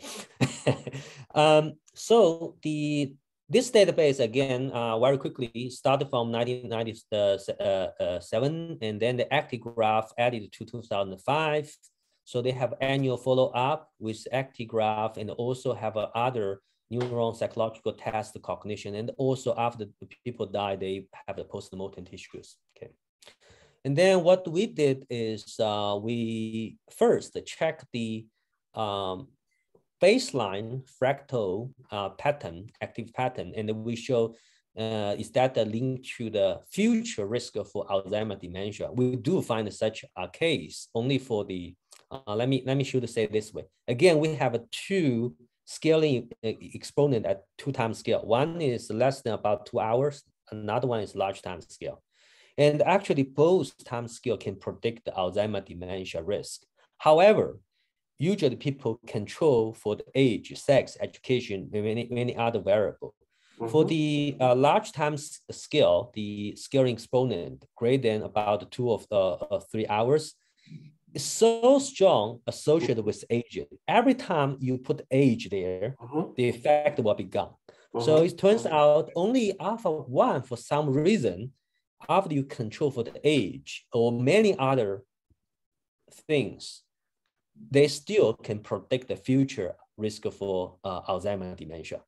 um, so the this database, again, uh, very quickly started from 1997, and then the ActiGraph added to 2005. So they have annual follow-up with ActiGraph and also have uh, other neuron psychological test cognition. And also after the people die, they have the post-mortem tissues, okay? And then what we did is uh, we first check the um, baseline fractal uh, pattern, active pattern, and we show uh, is that a link to the future risk for Alzheimer dementia. We do find such a case only for the, uh, let me let me show to say this way. Again, we have a two scaling uh, exponent at two time scale. One is less than about two hours. Another one is large time scale. And actually both time scale can predict the Alzheimer dementia risk. However, usually people control for the age, sex, education, many, many other variables. Mm -hmm. For the uh, large time scale, the scaling exponent greater than about two of the uh, three hours is so strong associated with age. Every time you put age there, uh -huh. the effect will be gone. -huh. So it turns out only alpha one, for some reason, after you control for the age or many other things, they still can predict the future risk for uh, Alzheimer dementia.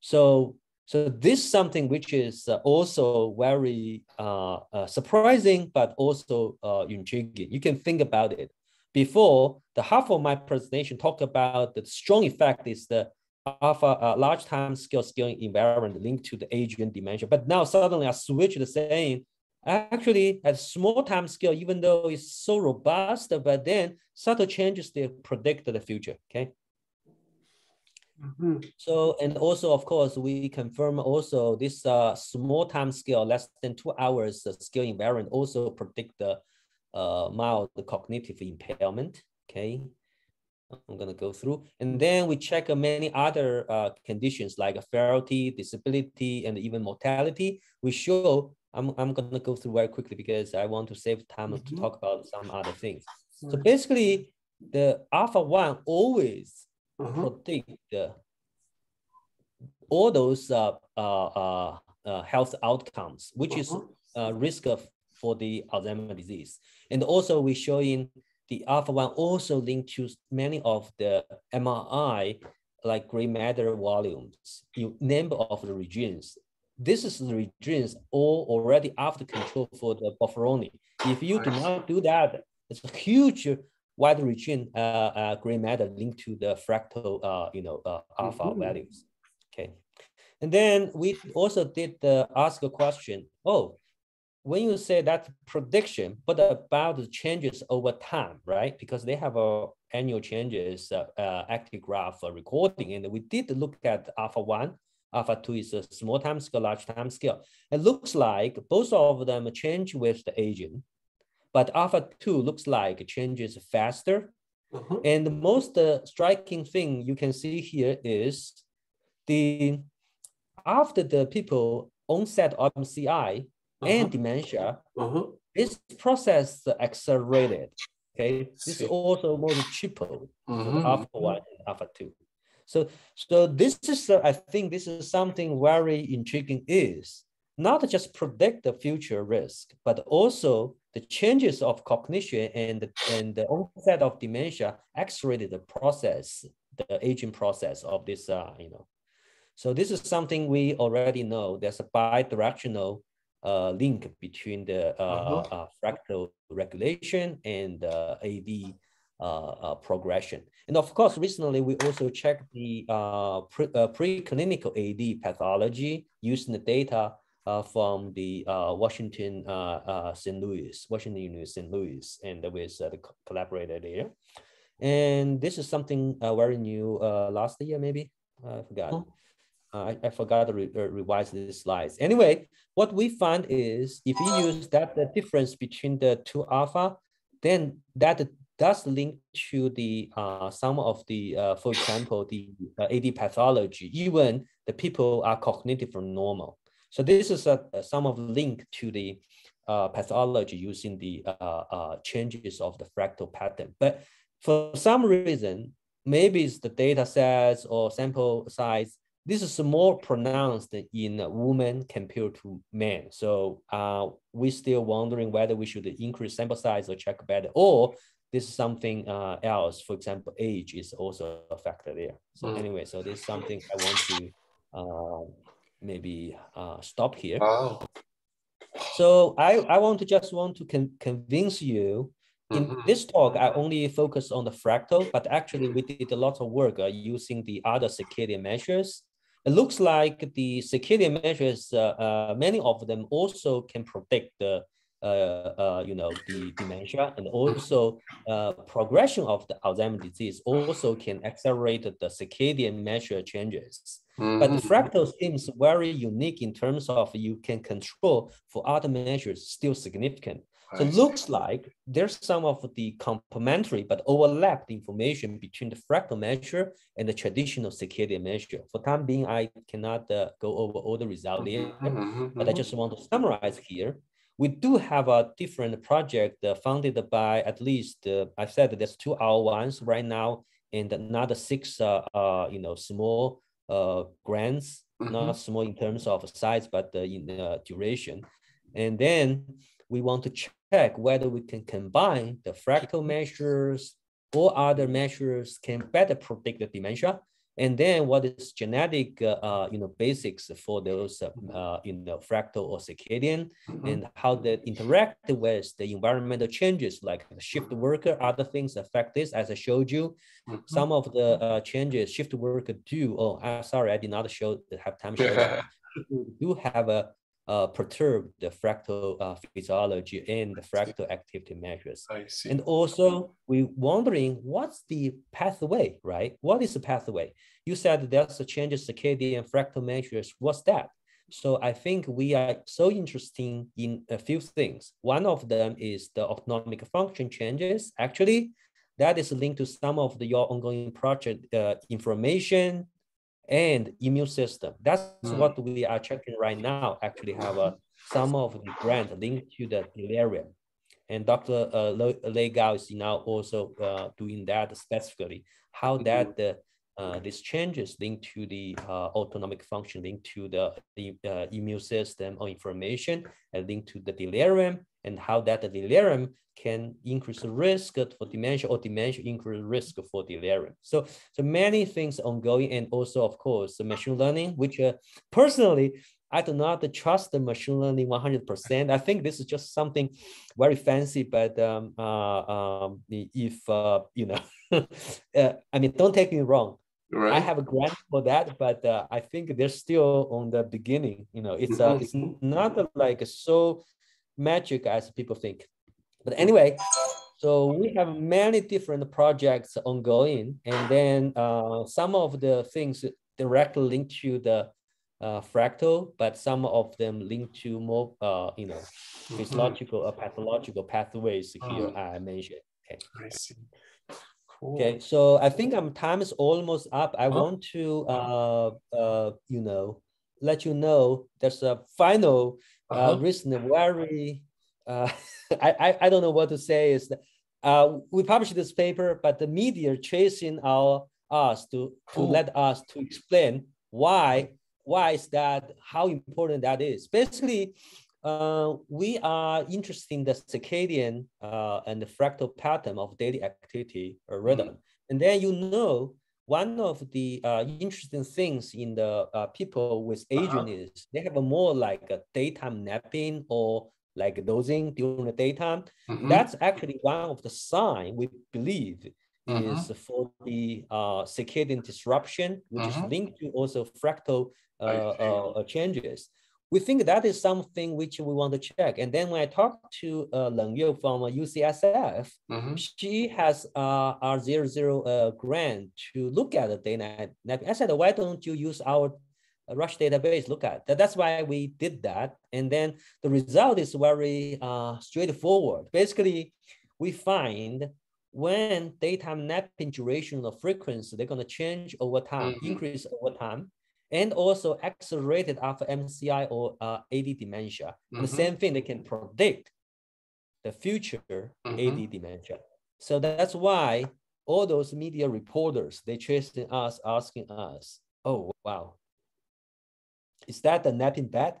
So, so this is something which is uh, also very uh, uh surprising, but also uh, intriguing. You can think about it. Before, the half of my presentation talked about the strong effect is the alpha uh, large time scale scaling environment linked to the age and dementia. But now suddenly I switch to saying actually at small time scale, even though it's so robust, but then subtle changes, they predict the future, okay? Mm -hmm. So, and also, of course, we confirm also this uh, small time scale, less than two hours uh, scale invariant also predict the uh, mild cognitive impairment, okay? I'm gonna go through. And then we check many other uh, conditions like frailty, disability, and even mortality. We show I'm, I'm going to go through very quickly because I want to save time mm -hmm. to mm-hmm. talk about some other things. So basically, the alpha one always uh -huh. predict the, all those uh, uh, uh, uh health outcomes, which is uh-huh. risk of for the Alzheimer disease. And also we showing the alpha one also linked to many of the MRI like gray matter volumes, you number of the regions this is the regions all already after control for the Bonferroni. If you do not do that, it's a huge wide region uh, uh, gray matter linked to the fractal, uh, you know, uh, alpha mm -hmm. values. Okay. And then we also did the ask a question, oh, when you say that prediction, but about the changes over time, right? Because they have a annual changes uh, uh, actigraph recording, and we did look at alpha one, alpha two is a small time scale, large time scale. It looks like both of them change with the aging, but alpha two looks like it changes faster. Uh -huh. And the most uh, striking thing you can see here is the after the people onset of MCI uh-huh. and dementia, uh-huh. this process accelerated. Okay, this is also more triple uh-huh. alpha one and alpha two. So, so this is, uh, I think this is something very intriguing is not just predict the future risk, but also the changes of cognition and, and the onset of dementia accelerated the process, the aging process of this, uh, you know, so this is something we already know. There's a bidirectional uh, link between the uh, uh-huh. uh, fractal regulation and AD uh, uh, Uh, uh, progression. And of course, recently we also checked the uh, pre, preclinical AD pathology using the data from the Washington St. Louis, Washington University St. Louis, and with the collaborator there. And this is something very new last year, maybe, I forgot. Oh. I, I forgot to re, uh, revise these slides. Anyway, what we find is if you use that the difference between the two alpha, then that does link to the uh, some of the, uh, for example, the uh, AD pathology, even the people are cognitive from normal. So this is a, some of link to the uh, pathology using the uh, changes of the fractal pattern. But for some reason, maybe it's the data sets or sample size this is more pronounced in women compared to men. So uh, we're still wondering whether we should increase sample size or check better, or this is something uh, else. For example, age is also a factor there. So mm. anyway, so this is something I want to uh, maybe uh, stop here. Wow. So I, I want to just want to con convince you in mm-hmm. this talk, I only focus on the fractal, but actually we did a lot of work uh, using the other circadian measures it looks like the circadian measures, uh, uh, many of them also can predict the, you know, the dementia and also uh, progression of the Alzheimer's disease also can accelerate the circadian measure changes. Mm-hmm. But the mm-hmm. fractal seems very unique in terms of you can control for other measures still significant. So it looks like there's some of the complementary but overlapped information between the fractal measure and the traditional circadian measure. For time being, I cannot uh, go over all the results there, mm -hmm, but I just want to summarize here. We do have a different project uh, funded by at least, uh, I said there's two R1s right now and another six, uh, you know, small uh, grants, mm -hmm. not small in terms of size, but in duration. And then we want to check whether we can combine the fractal measures or other measures can better predict the dementia. And then what is genetic, uh, uh, you know, basics for those, uh, uh you know, fractal or circadian, mm -hmm. and how they interact with the environmental changes like the shift worker, other things affect this, as I showed you. Mm -hmm. Some of the uh, changes shift worker do, oh, I'm sorry, I did not show, the have time to show that. do have a uh, perturb the fractal uh, physiology and the fractal activity measures. I see. And also we wondering what's the pathway, right? What is the pathway? You said there's a change in circadian fractal measures. What's that? So I think we are so interesting in a few things. One of them is the autonomic function changes. Actually, that is linked to some of the, your ongoing project uh, inflammation and immune system. That's mm. what we are checking right now. Actually, have a, some of the grant linked to the delirium, and Dr. Uh, Lei Gao is now also uh, doing that specifically. How mm-hmm. that the uh, these changes linked to the uh, autonomic function, linked to the, the uh, immune system or inflammation, and linked to the delirium, and how that delirium can increase the risk for dementia or dementia increase risk for delirium. So, so many things ongoing, and also of course the machine learning, which uh, personally I do not trust the machine learning 100%. I think this is just something very fancy, but um, uh, um, if, uh, you know, uh, I mean, don't take me wrong. Right. I have a grant for that, but uh, I think they're still on the beginning. You know, it's uh, it's not like so magic as people think. But anyway, so we have many different projects ongoing, and then uh, some of the things directly linked to the uh, fractal, but some of them link to more, uh, you know, physiological or pathological pathways here oh. I mentioned. Okay. I see. Cool. Okay, so I think I'm time is almost up. I oh. want to, uh, uh, you know, let you know there's a final uh, uh-huh. very, uh, I, I I don't know what to say is that uh, we published this paper, but the media chasing our us to to let us to explain why why is that, how important that is. Basically, uh, we are interested in the circadian uh, and the fractal pattern of daily activity rhythm. Mm. And then you know, one of the uh, interesting things in the uh, people with aging -huh. is they have a more like a daytime napping or like dozing during the daytime. Mm -hmm. That's actually one of the sign we believe uh-huh. is for the uh, circadian disruption, which uh-huh. is linked to also fractal uh, uh, changes. We think that is something which we want to check. And then when I talked to uh, Leng Yue from UCSF, uh-huh. she has uh, R00 uh, grant to look at the data. I said, why don't you use our Rush database look at that. That's why we did that. And then the result is very uh, straightforward. Basically, we find when daytime napping duration or frequency, they're going to change over time, mm-hmm. increase over time, and also accelerated after MCI or uh, AD dementia. Mm-hmm. The same thing, they can predict the future mm-hmm. AD dementia. So that's why all those media reporters, they chasing us, asking us, oh, wow, is that the napping bad?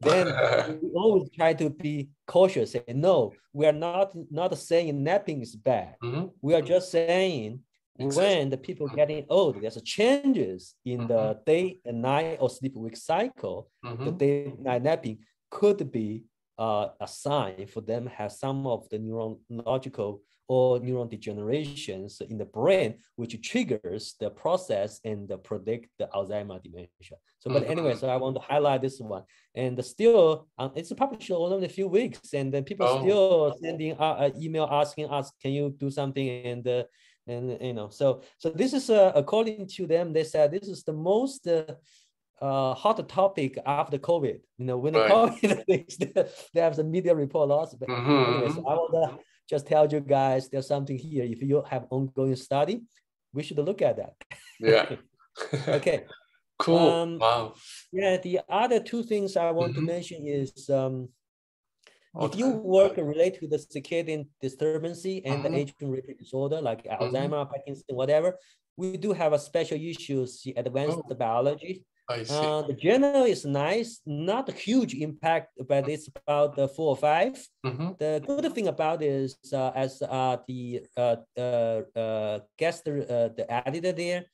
then we always try to be cautious. Say, no, we are not not saying napping is bad. Mm-hmm. We are just saying. When the people getting old, there's a changes in mm-hmm. the day and night or sleep wake cycle. Mm-hmm. The day night napping could be uh, a sign for them have some of the neurological or neuron degenerations in the brain, which triggers the process and the predict the Alzheimer dementia. So, but anyway, so I want to highlight this one. And still, um, it's published only a few weeks, and then people oh. still sending uh, uh, email asking us, can you do something? And uh, and you know, so so this is uh, according to them, they said this is the most uh, uh, hot topic after COVID. You know, when right. the COVID, they have some media report lots. But mm-hmm. anyway, I want to just tell you guys there's something here. If you have ongoing study, we should look at that. Yeah. okay. Cool. Um, wow. Yeah. The other two things I want mm-hmm. to mention is um. If you work related to the circadian disturbance and mm-hmm. the aging related disorder like mm-hmm. Alzheimer, Parkinson, whatever, we do have a special issues advanced oh. biology uh, the journal is nice, not a huge impact, but it's about the four or 5 mm-hmm. The good thing about is uh, as uh, the uh, uh, uh, guest, uh, the editor there,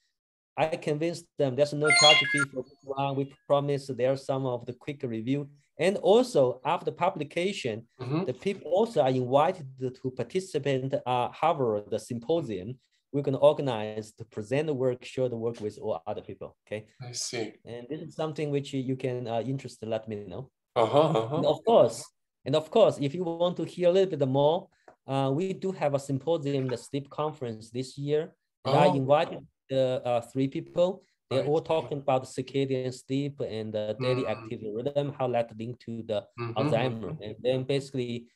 I convinced them there's no charge fee for this one. We promise there's some of the quick review. And also after publication, mm-hmm. the people also are invited to participate uh, Harvard the symposium we're going to organize to present the work, share the work with all other people. Okay. I see. And this is something which you can uh, interested. Let me know. Uh-huh, uh-huh. And of course, and of course, if you want to hear a little bit more, uh, we do have a symposium, the sleep conference this year. And oh. I invited the uh, three people. They're all talking about circadian sleep and the daily mm. activity rhythm, how that link to the mm-hmm. Alzheimer. And then basically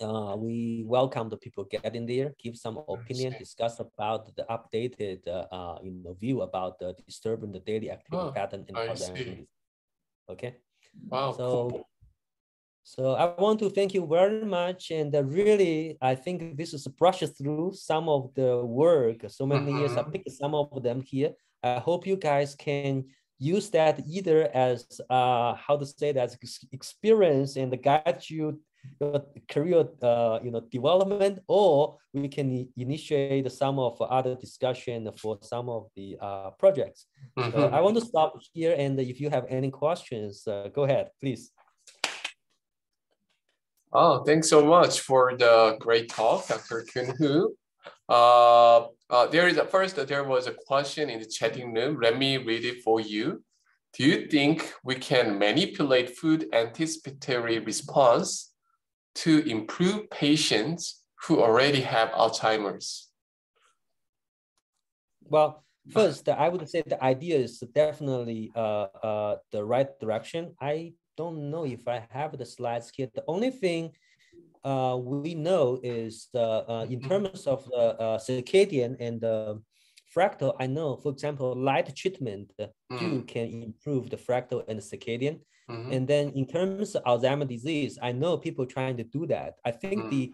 uh, we welcome the people get in there, give some opinion, discuss about the updated uh, uh, you know view about the disturbing the daily activity oh, pattern in Alzheimer's. Okay. Wow. So. Cool. So I want to thank you very much, and uh, really, I think this is brushes through some of the work. So many mm-hmm. years, I picked some of them here. I hope you guys can use that either as uh, how to say that experience and guide you your career, uh, you know, development, or we can initiate some of other discussion for some of the uh, projects. Mm -hmm. so mm-hmm. I want to stop here, and if you have any questions, uh, go ahead, please. Oh, thanks so much for the great talk, Dr. Kun Hu. Uh, uh, there is a first, there was a question in the chatting room. Let me read it for you. Do you think we can manipulate food anticipatory response to improve patients who already have Alzheimer's? Well, first, I would say the idea is definitely uh, uh, the right direction. I don't know if I have the slides here. The only thing uh, we know is the, uh, in terms of the uh, circadian and the fractal, I know, for example, light treatment mm. do can improve the fractal and the circadian. Mm -hmm. And then in terms of Alzheimer's disease, I know people trying to do that. I think mm. the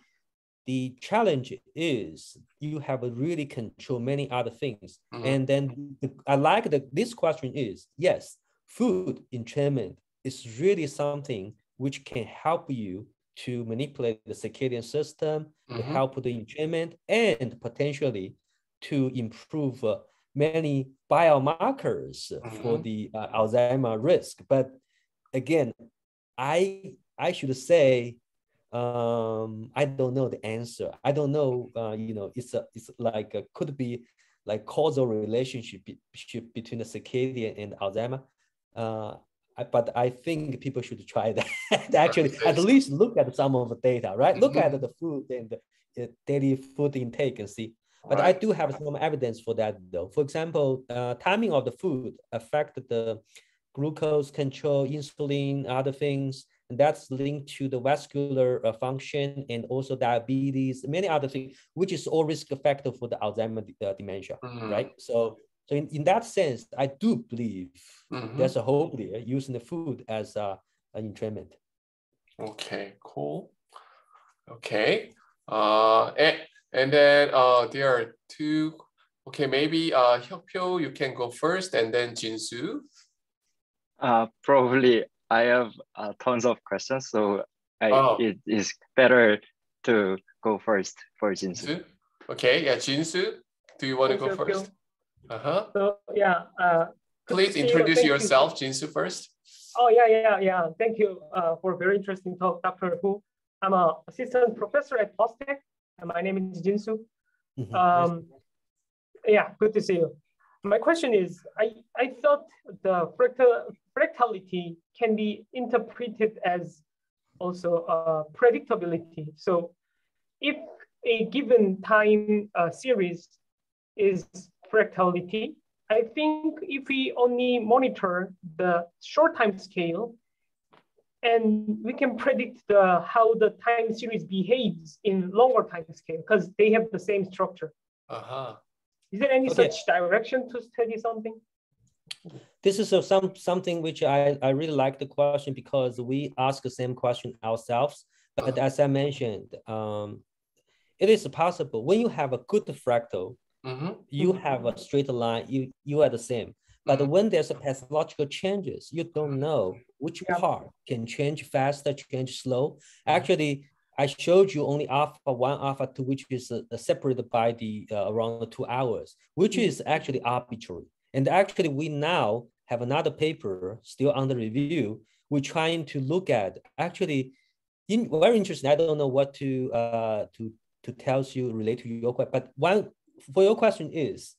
the challenge is you have to really control many other things. -hmm. And then the, I like that this question is, yes, food entrainment is really something which can help you to manipulate the circadian system, mm-hmm. to help the entrainment, and potentially to improve uh, many biomarkers mm-hmm. for the uh, Alzheimer risk. But again, I I should say um, I don't know the answer. I don't know. Uh, you know, it's a it's like a, could be like causal relationship between the circadian and Alzheimer. Uh, but I think people should try that. Actually, at least look at some of the data, right? Mm-hmm. Look at the food and the daily food intake and see. But right. I do have some evidence for that, though. For example, uh, timing of the food affect the glucose control, insulin, other things, and that's linked to the vascular uh, function and also diabetes, many other things, which is all risk factor for the Alzheimer uh, dementia, mm-hmm. right? So so in, in that sense, I do believe mm-hmm. there's a hope there using the food as uh, an entrainment. Okay, cool. Okay. Uh, and, and then uh, there are two, okay, maybe uh, Hyokpyo, you can go first and then Jinsu. Uh, probably I have uh, tons of questions, so I, oh. it is better to go first for Jinsu. Jinsu? Okay, yeah, Jinsu, do you want to go first? Uh-huh. So yeah. Uh, Please introduce you. yourself, Jinsu, first. Oh yeah, yeah, yeah. Thank you uh, for a very interesting talk, Dr. Hu. I'm a assistant professor at POSTECH, and my name is Jinsu. Mm -hmm. um, yeah, good to see you. My question is, I, I thought the fractal, fractality can be interpreted as also uh, predictability. So if a given time uh, series is fractality. I think if we only monitor the short time scale, and we can predict the how the time series behaves in longer time scale because they have the same structure. Uh-huh. Is there any okay. such direction to study something? This is a, some something which I, I really like the question because we ask the same question ourselves. But uh-huh. as I mentioned, um, it is possible when you have a good fractal, Mm-hmm. You have a straight line, you, you are the same. But mm-hmm. when there's a pathological changes, you don't know which yeah. part can change faster, change slow. Mm-hmm. Actually, I showed you only alpha one, alpha two, which is uh, separated by the uh, around two hours, which mm-hmm. is actually arbitrary. And actually, we now have another paper still under review. We're trying to look at actually, in, very interesting. I don't know what to uh, to to tell you relate to your question, but one for your question is,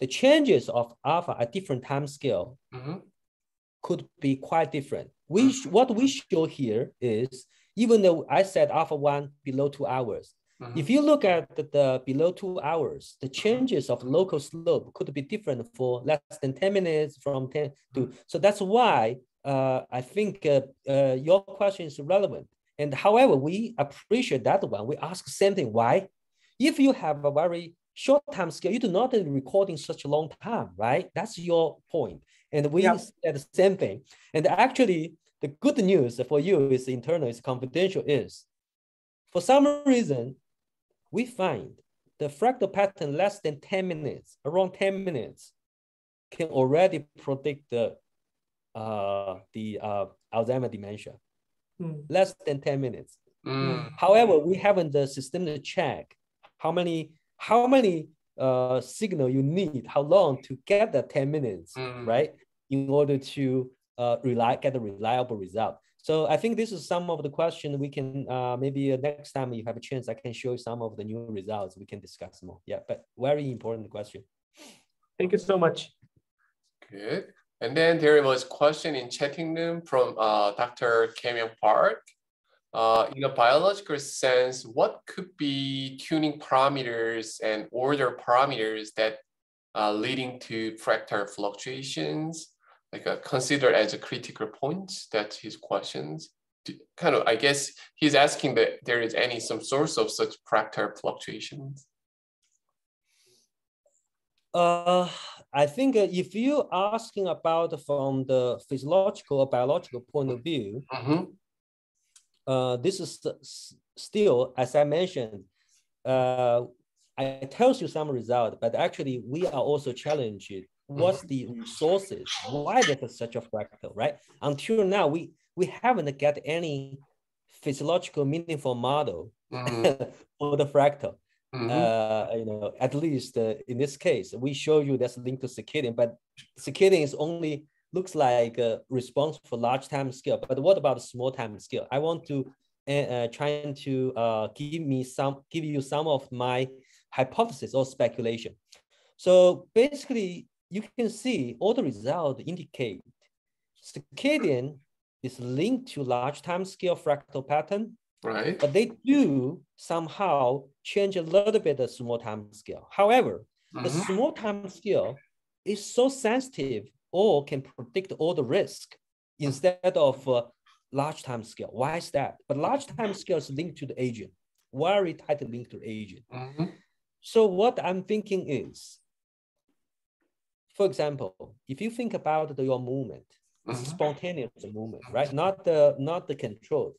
the changes of alpha at different time scale mm-hmm. could be quite different. We mm-hmm. what we show here is even though I said alpha one below two hours, mm-hmm. if you look at the, the, below two hours, the changes of local slope could be different for less than 10 minutes from 10 to, mm-hmm. so that's why uh, I think uh, uh, your question is relevant. And however, we appreciate that one. We ask same thing. Why? If you have a very short time scale, you do not need recording such a long time, right? That's your point. And we yep. said the same thing. And actually, the good news for you is internal, is confidential, is for some reason, we find the fractal pattern less than 10 minutes, around 10 minutes, can already predict the, uh, the uh, Alzheimer dementia. Hmm. Less than 10 minutes. Mm. However, we haven't the system to check how many how many uh, signal you need, how long to get the 10 minutes, mm. right? In order to uh, rely, get a reliable result. So I think this is some of the question we can, uh, maybe uh, next time you have a chance, I can show you some of the new results. We can discuss more. Yeah, but very important question. Thank you so much. Good. And then there was question in chatting room from uh, Dr. Kim Park. Uh, in a biological sense, what could be tuning parameters and order parameters that uh, leading to fractal fluctuations, like uh, considered as a critical point? That's his questions. Kind of, I guess he's asking that there is any some source of such fractal fluctuations. Uh, I think if you're asking about from the physiological or biological point of view, mm -hmm. Uh, this is still, as I mentioned, uh, I tells you some result, but actually we are also challenged. What's mm-hmm. the sources? Why there's such a fractal, right? Until now, we we haven't get any physiological meaningful model mm -hmm. for the fractal. Mm-hmm. Uh, you know, at least uh, in this case, we show you that's linked to circadian, but circadian is only looks like a response for large time scale. But what about small time scale? I want to uh, trying to uh, give me some, give you some of my hypothesis or speculation. So basically, you can see all the results indicate circadian is linked to large time scale fractal pattern Right. But they do somehow change a little bit the small time scale. However, mm-hmm. the small time scale is so sensitive or can predict all the risk instead of uh, large time scale. Why is that? But large time scale is linked to the agent, very tightly linked to the agent. Mm-hmm. So what I'm thinking is, for example, if you think about the, your movement, mm-hmm. spontaneous movement, right? Not the not the control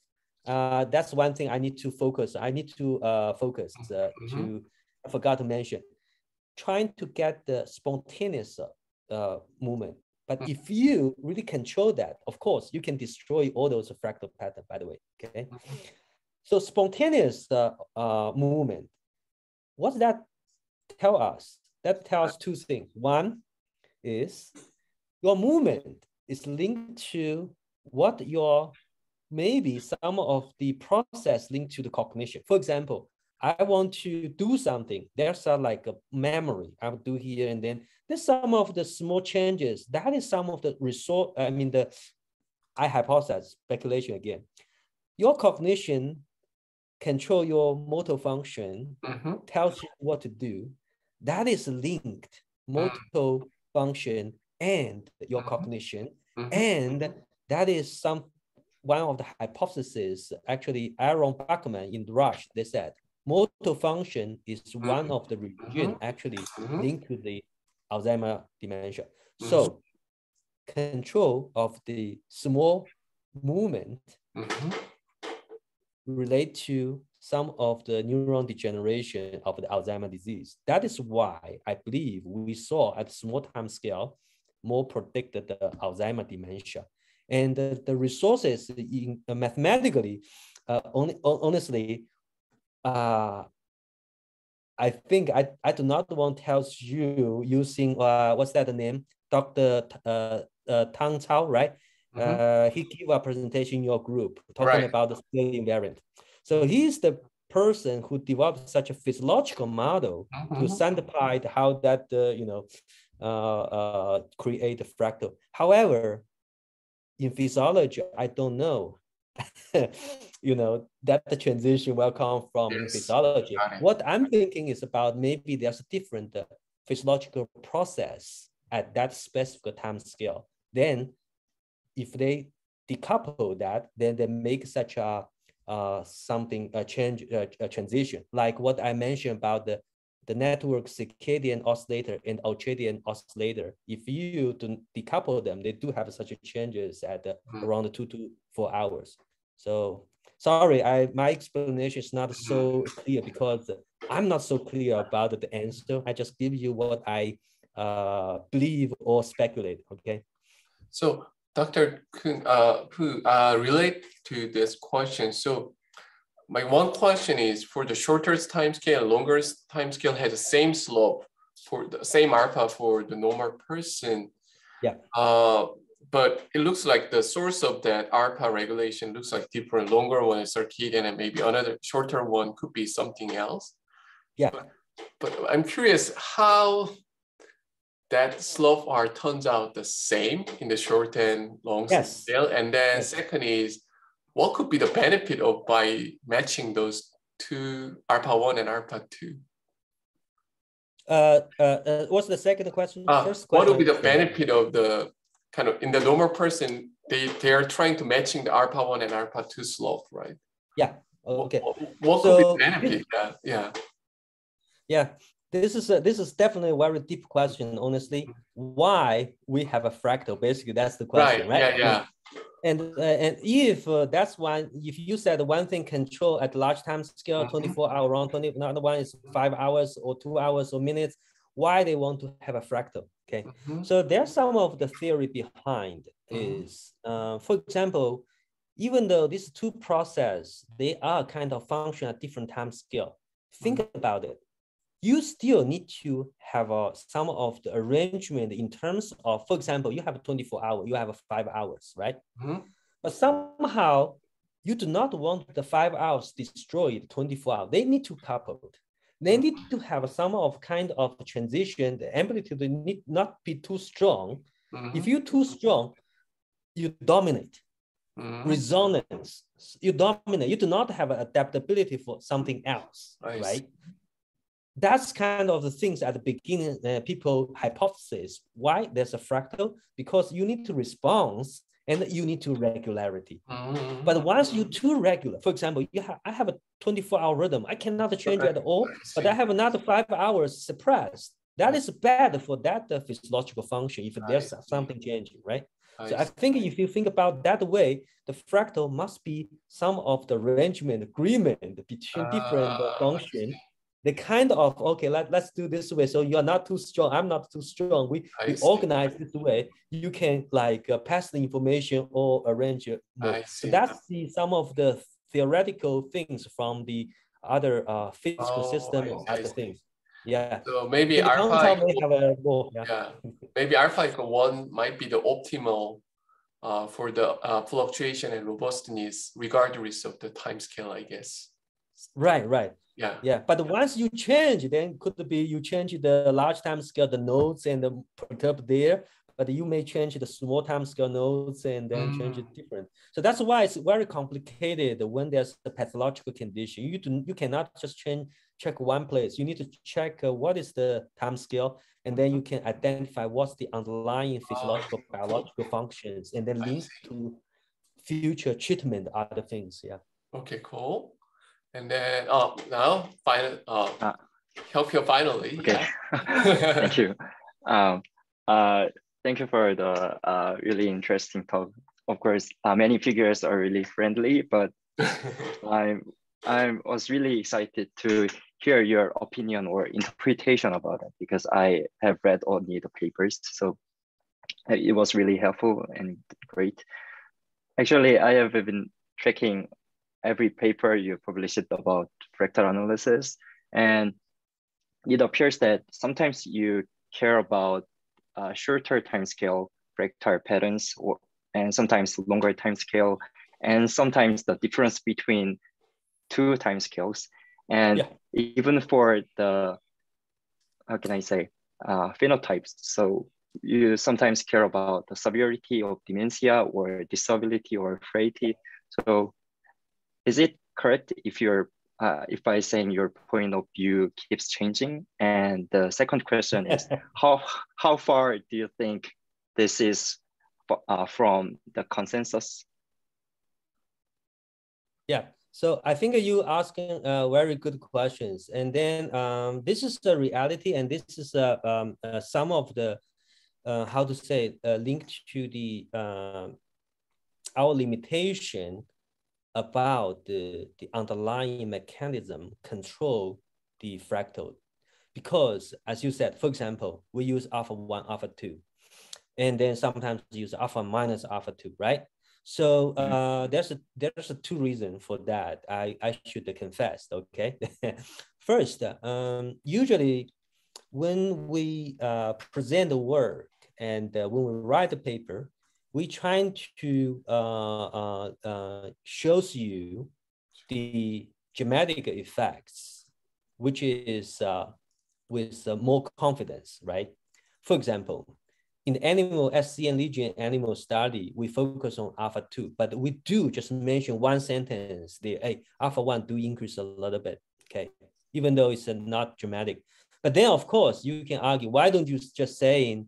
uh, that's one thing I need to focus. I need to uh, focus uh, mm-hmm. to, I forgot to mention, trying to get the spontaneous uh, movement. But mm-hmm. if you really control that, of course, you can destroy all those fractal patterns, by the way, okay? Mm-hmm. So spontaneous uh, uh, movement, what's that tell us? That tells two things. One is your movement is linked to what your maybe some of the process linked to the cognition. For example, I want to do something. There's a, like a memory I will do here and then. There's some of the small changes. That is some of the result. I mean, the I hypothesize speculation again. Your cognition control your motor function, mm-hmm. tells you what to do. That is linked motor function and your mm-hmm. cognition, mm-hmm. and that is some one of the hypotheses, actually Aron Buchman in Rush, they said motor function is mm-hmm. one of the region mm-hmm. actually mm-hmm. linked to the Alzheimer dementia. So control of the small movement relate to some of the neuron degeneration of the Alzheimer disease. That is why I believe we saw at small time scale more predicted the Alzheimer dementia. And the, the resources in uh, mathematically, uh, only, honestly, uh, I think I, I do not want to tell you using, uh, what's that name? Dr. Uh, uh, Tang Cao, right? Mm -hmm. uh, he gave a presentation in your group talking right. about the scale invariant. So he's the person who developed such a physiological model mm -hmm. to samply how that, uh, you know, uh, uh, create a fractal. However, in physiology, I don't know. you know, that the transition will come from yes. physiology. What I'm thinking is about maybe there's a different uh, physiological process at that specific time scale. Then if they decouple that, then they make such a uh, something a change uh, a transition like what I mentioned about the the network circadian oscillator and ultradian oscillator, if you do decouple them, they do have such changes at uh, mm. around two to four hours. So sorry, I my explanation is not so clear because I'm not so clear about the answer. I just give you what I uh, believe or speculate. Okay. So Dr. Kun, uh, who uh, relate to this question. So my one question is for the shortest time scale, longer time scale has the same slope for the same alpha for the normal person. Yeah. Uh, but it looks like the source of that alpha regulation looks like different. Longer one is circadian and maybe another shorter one could be something else. Yeah. But, but I'm curious how that slope R turns out the same in the short and long yes. scale. And then yes. second is what could be the benefit of by matching those two alpha one and alpha two? Uh, uh, uh, what's the second question? Uh, First question. What would be the benefit of the kind of in the normal person? They they are trying to matching the alpha one and alpha two slope, right? Yeah. Okay. What, what so, could be the benefit? Yeah. Yeah. Yeah. This is a, this is definitely a very deep question. Honestly, why we have a fractal? Basically, that's the question, right? right? Yeah. Yeah. And uh, and if uh, that's one, if you said one thing control at large time scale, mm -hmm. 24 hour round, 20, another one is five hours or two hours or minutes, why they want to have a fractal, okay? Mm -hmm. So there's some of the theory behind mm -hmm. is, uh, for example, even though these two process, they are kind of function at different time scale, think about it you still need to have uh, some of the arrangement in terms of, for example, you have 24 hours, you have five hours, right? Mm-hmm. But somehow you do not want the five hours destroyed 24 hours. They need to couple. They need to have some of kind of transition. The amplitude need not be too strong. Mm-hmm. If you're too strong, you dominate. Mm-hmm. Resonance, you dominate. You do not have adaptability for something else, I right? See that's kind of the things at the beginning uh, people hypothesis why there's a fractal because you need to response and you need to regularity. Mm-hmm. but once you too regular for example you have i have a 24 hour rhythm i cannot change at all but i have another five hours suppressed. That is bad for that uh, physiological function if there's something changing right? I so I think if you think about that way, the fractal must be some of the arrangement agreement between different uh, functions the kind of okay let, let's do this way. So you're not too strong. I'm not too strong. We, we organize this way. You can like uh, pass the information or arrange it so that's the some of the theoretical things from the other uh, physical oh, system and other things. Yeah. So maybe so alpha may have a goal, yeah. yeah. Maybe alpha one might be the optimal uh, for the uh, fluctuation and robustness regardless of the time scale i guess. Right right yeah. Yeah. But once you change, then could be you change the large time scale, the nodes and the perturb there, but you may change the small time scale nodes and then mm. change it different. So that's why it's very complicated when there's a pathological condition. You do, you cannot just change check one place. You need to check uh, what is the time scale, and then you can identify what's the underlying physiological oh. biological functions, and then link to future treatment, other things. Yeah. Okay, cool. And then oh, now final uh, uh help you finally. Okay. Yeah. thank you. Um, uh, thank you for the uh, really interesting talk. Of course, uh, many figures are really friendly, but I'm I was really excited to hear your opinion or interpretation about it because I have read only the papers, so it was really helpful and great. Actually, I have been tracking every paper you publish it about fractal analysis. And it appears that sometimes you care about uh, shorter time scale fractal patterns or, and sometimes longer time scale and sometimes the difference between two time scales. And yeah. even for the, how can I say, uh, phenotypes. So you sometimes care about the severity of dementia or disability or frailty. So is it correct if you're uh, if by saying your point of view keeps changing? And the second question is how how far do you think this is uh, from the consensus? Yeah, so I think you asking uh, very good questions, and then um, this is the reality, and this is uh, um, uh, some of the uh, how to say uh, linked to the our limitation about the, the underlying mechanism control the fractal. Because as you said, for example, we use alpha one, alpha two, and then sometimes use alpha minus alpha two, right? So uh, there's a there's a two reasons for that. I I should confess. Okay, first, um, usually when we uh, present the work and uh, when we write the paper, we trying to uh, uh, uh, shows you the geometric effects, which is uh, with uh, more confidence, right? For example, in animal SCN lesion animal study, we focus on alpha two, but we do just mention one sentence, the hey, alpha one do increase a little bit, okay? Even though it's not dramatic. But then of course you can argue, why don't you just say in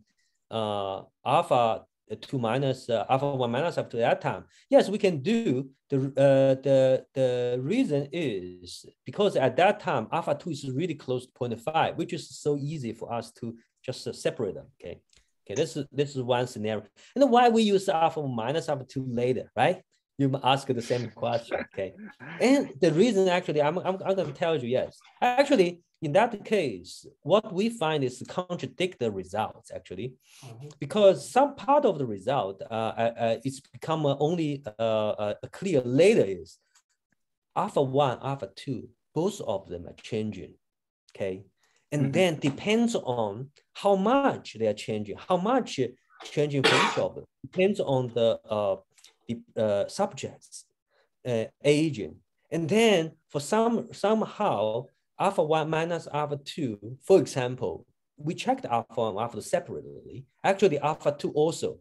uh, alpha two minus uh, alpha one minus up to that time. Yes, we can do the uh, the the reason is because at that time alpha two is really close to 0.5, which is so easy for us to just uh, separate them. Okay, okay, this is this is one scenario. And why we use alpha minus alpha two later, right? You ask the same question. Okay, and the reason actually I'm I'm, I'm going to tell you yes. Actually, in that case, what we find is contradict the results actually, mm-hmm. because some part of the result uh, uh, uh it's become only uh, uh clear later is alpha one, alpha two, both of them are changing, okay? And mm-hmm. then depends on how much they are changing, how much changing for each of them, depends on the, uh, the subjects aging. And then for some somehow alpha 1 minus alpha 2, for example, we checked alpha 1 alpha 2 separately, actually alpha 2 also.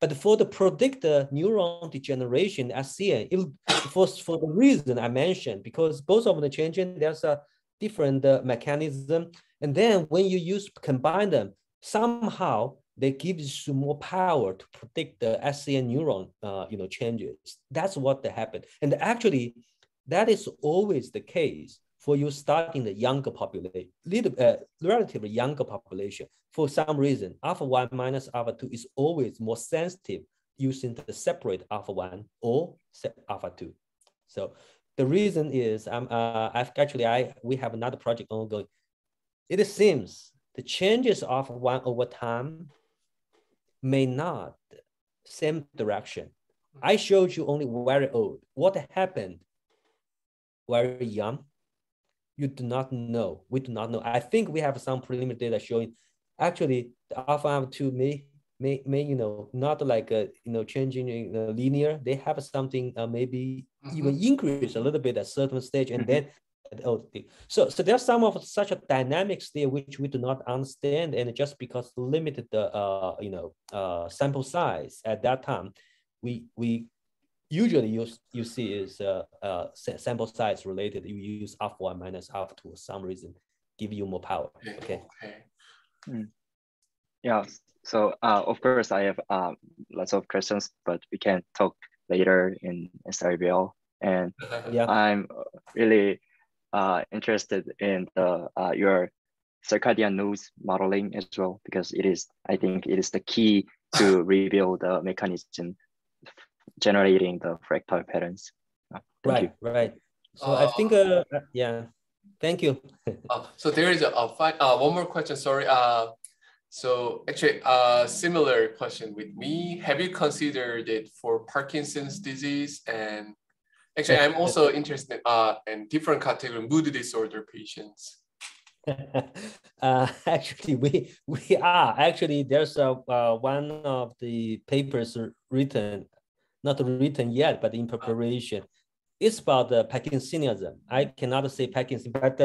But for the predictor neuron degeneration SCN, it, for, for the reason I mentioned, because both of the changing, there's a different uh, mechanism. And then when you use combine them, somehow they give you more power to predict the SCN neuron uh, you know, changes. That's what happened. And actually, that is always the case for you starting the younger population, little, uh, relatively younger population, for some reason, alpha 1 minus alpha 2 is always more sensitive using the separate alpha 1 or alpha 2. So the reason is, um, uh, I've actually, I we have another project ongoing. It seems the changes of one over time may not same direction. I showed you only very old. What happened very young you do not know. We do not know. I think we have some preliminary data showing actually the alpha alpha 2 may may may you know not like a, you know changing you know, linear. They have something uh, maybe mm-hmm. even increase a little bit at certain stage and then oh, so so there's some of such a dynamics there which we do not understand and just because limited the uh you know uh sample size at that time we we usually you, you see is uh, uh, sample size related. You use alpha one minus alpha two for some reason, give you more power. Okay. okay. Mm. Yeah. So uh, of course I have um, lots of questions, but we can talk later in SRBR. And yeah. I'm really uh, interested in the uh, your circadian nodes modeling as well because it is I think it is the key to reveal the mechanism generating the fractal patterns. Uh, right, you. right. So uh, I think, uh, uh, yeah, thank you. uh, so there is a, a uh, one more question, sorry. Uh, so actually, a similar question with me. Have you considered it for Parkinson's disease? And actually, I'm also interested uh, in different category mood disorder patients. uh, actually, we we are actually there's a uh, one of the papers written not written yet, but in preparation. It's about uh, the Parkinsonism. I cannot say Parkinson, but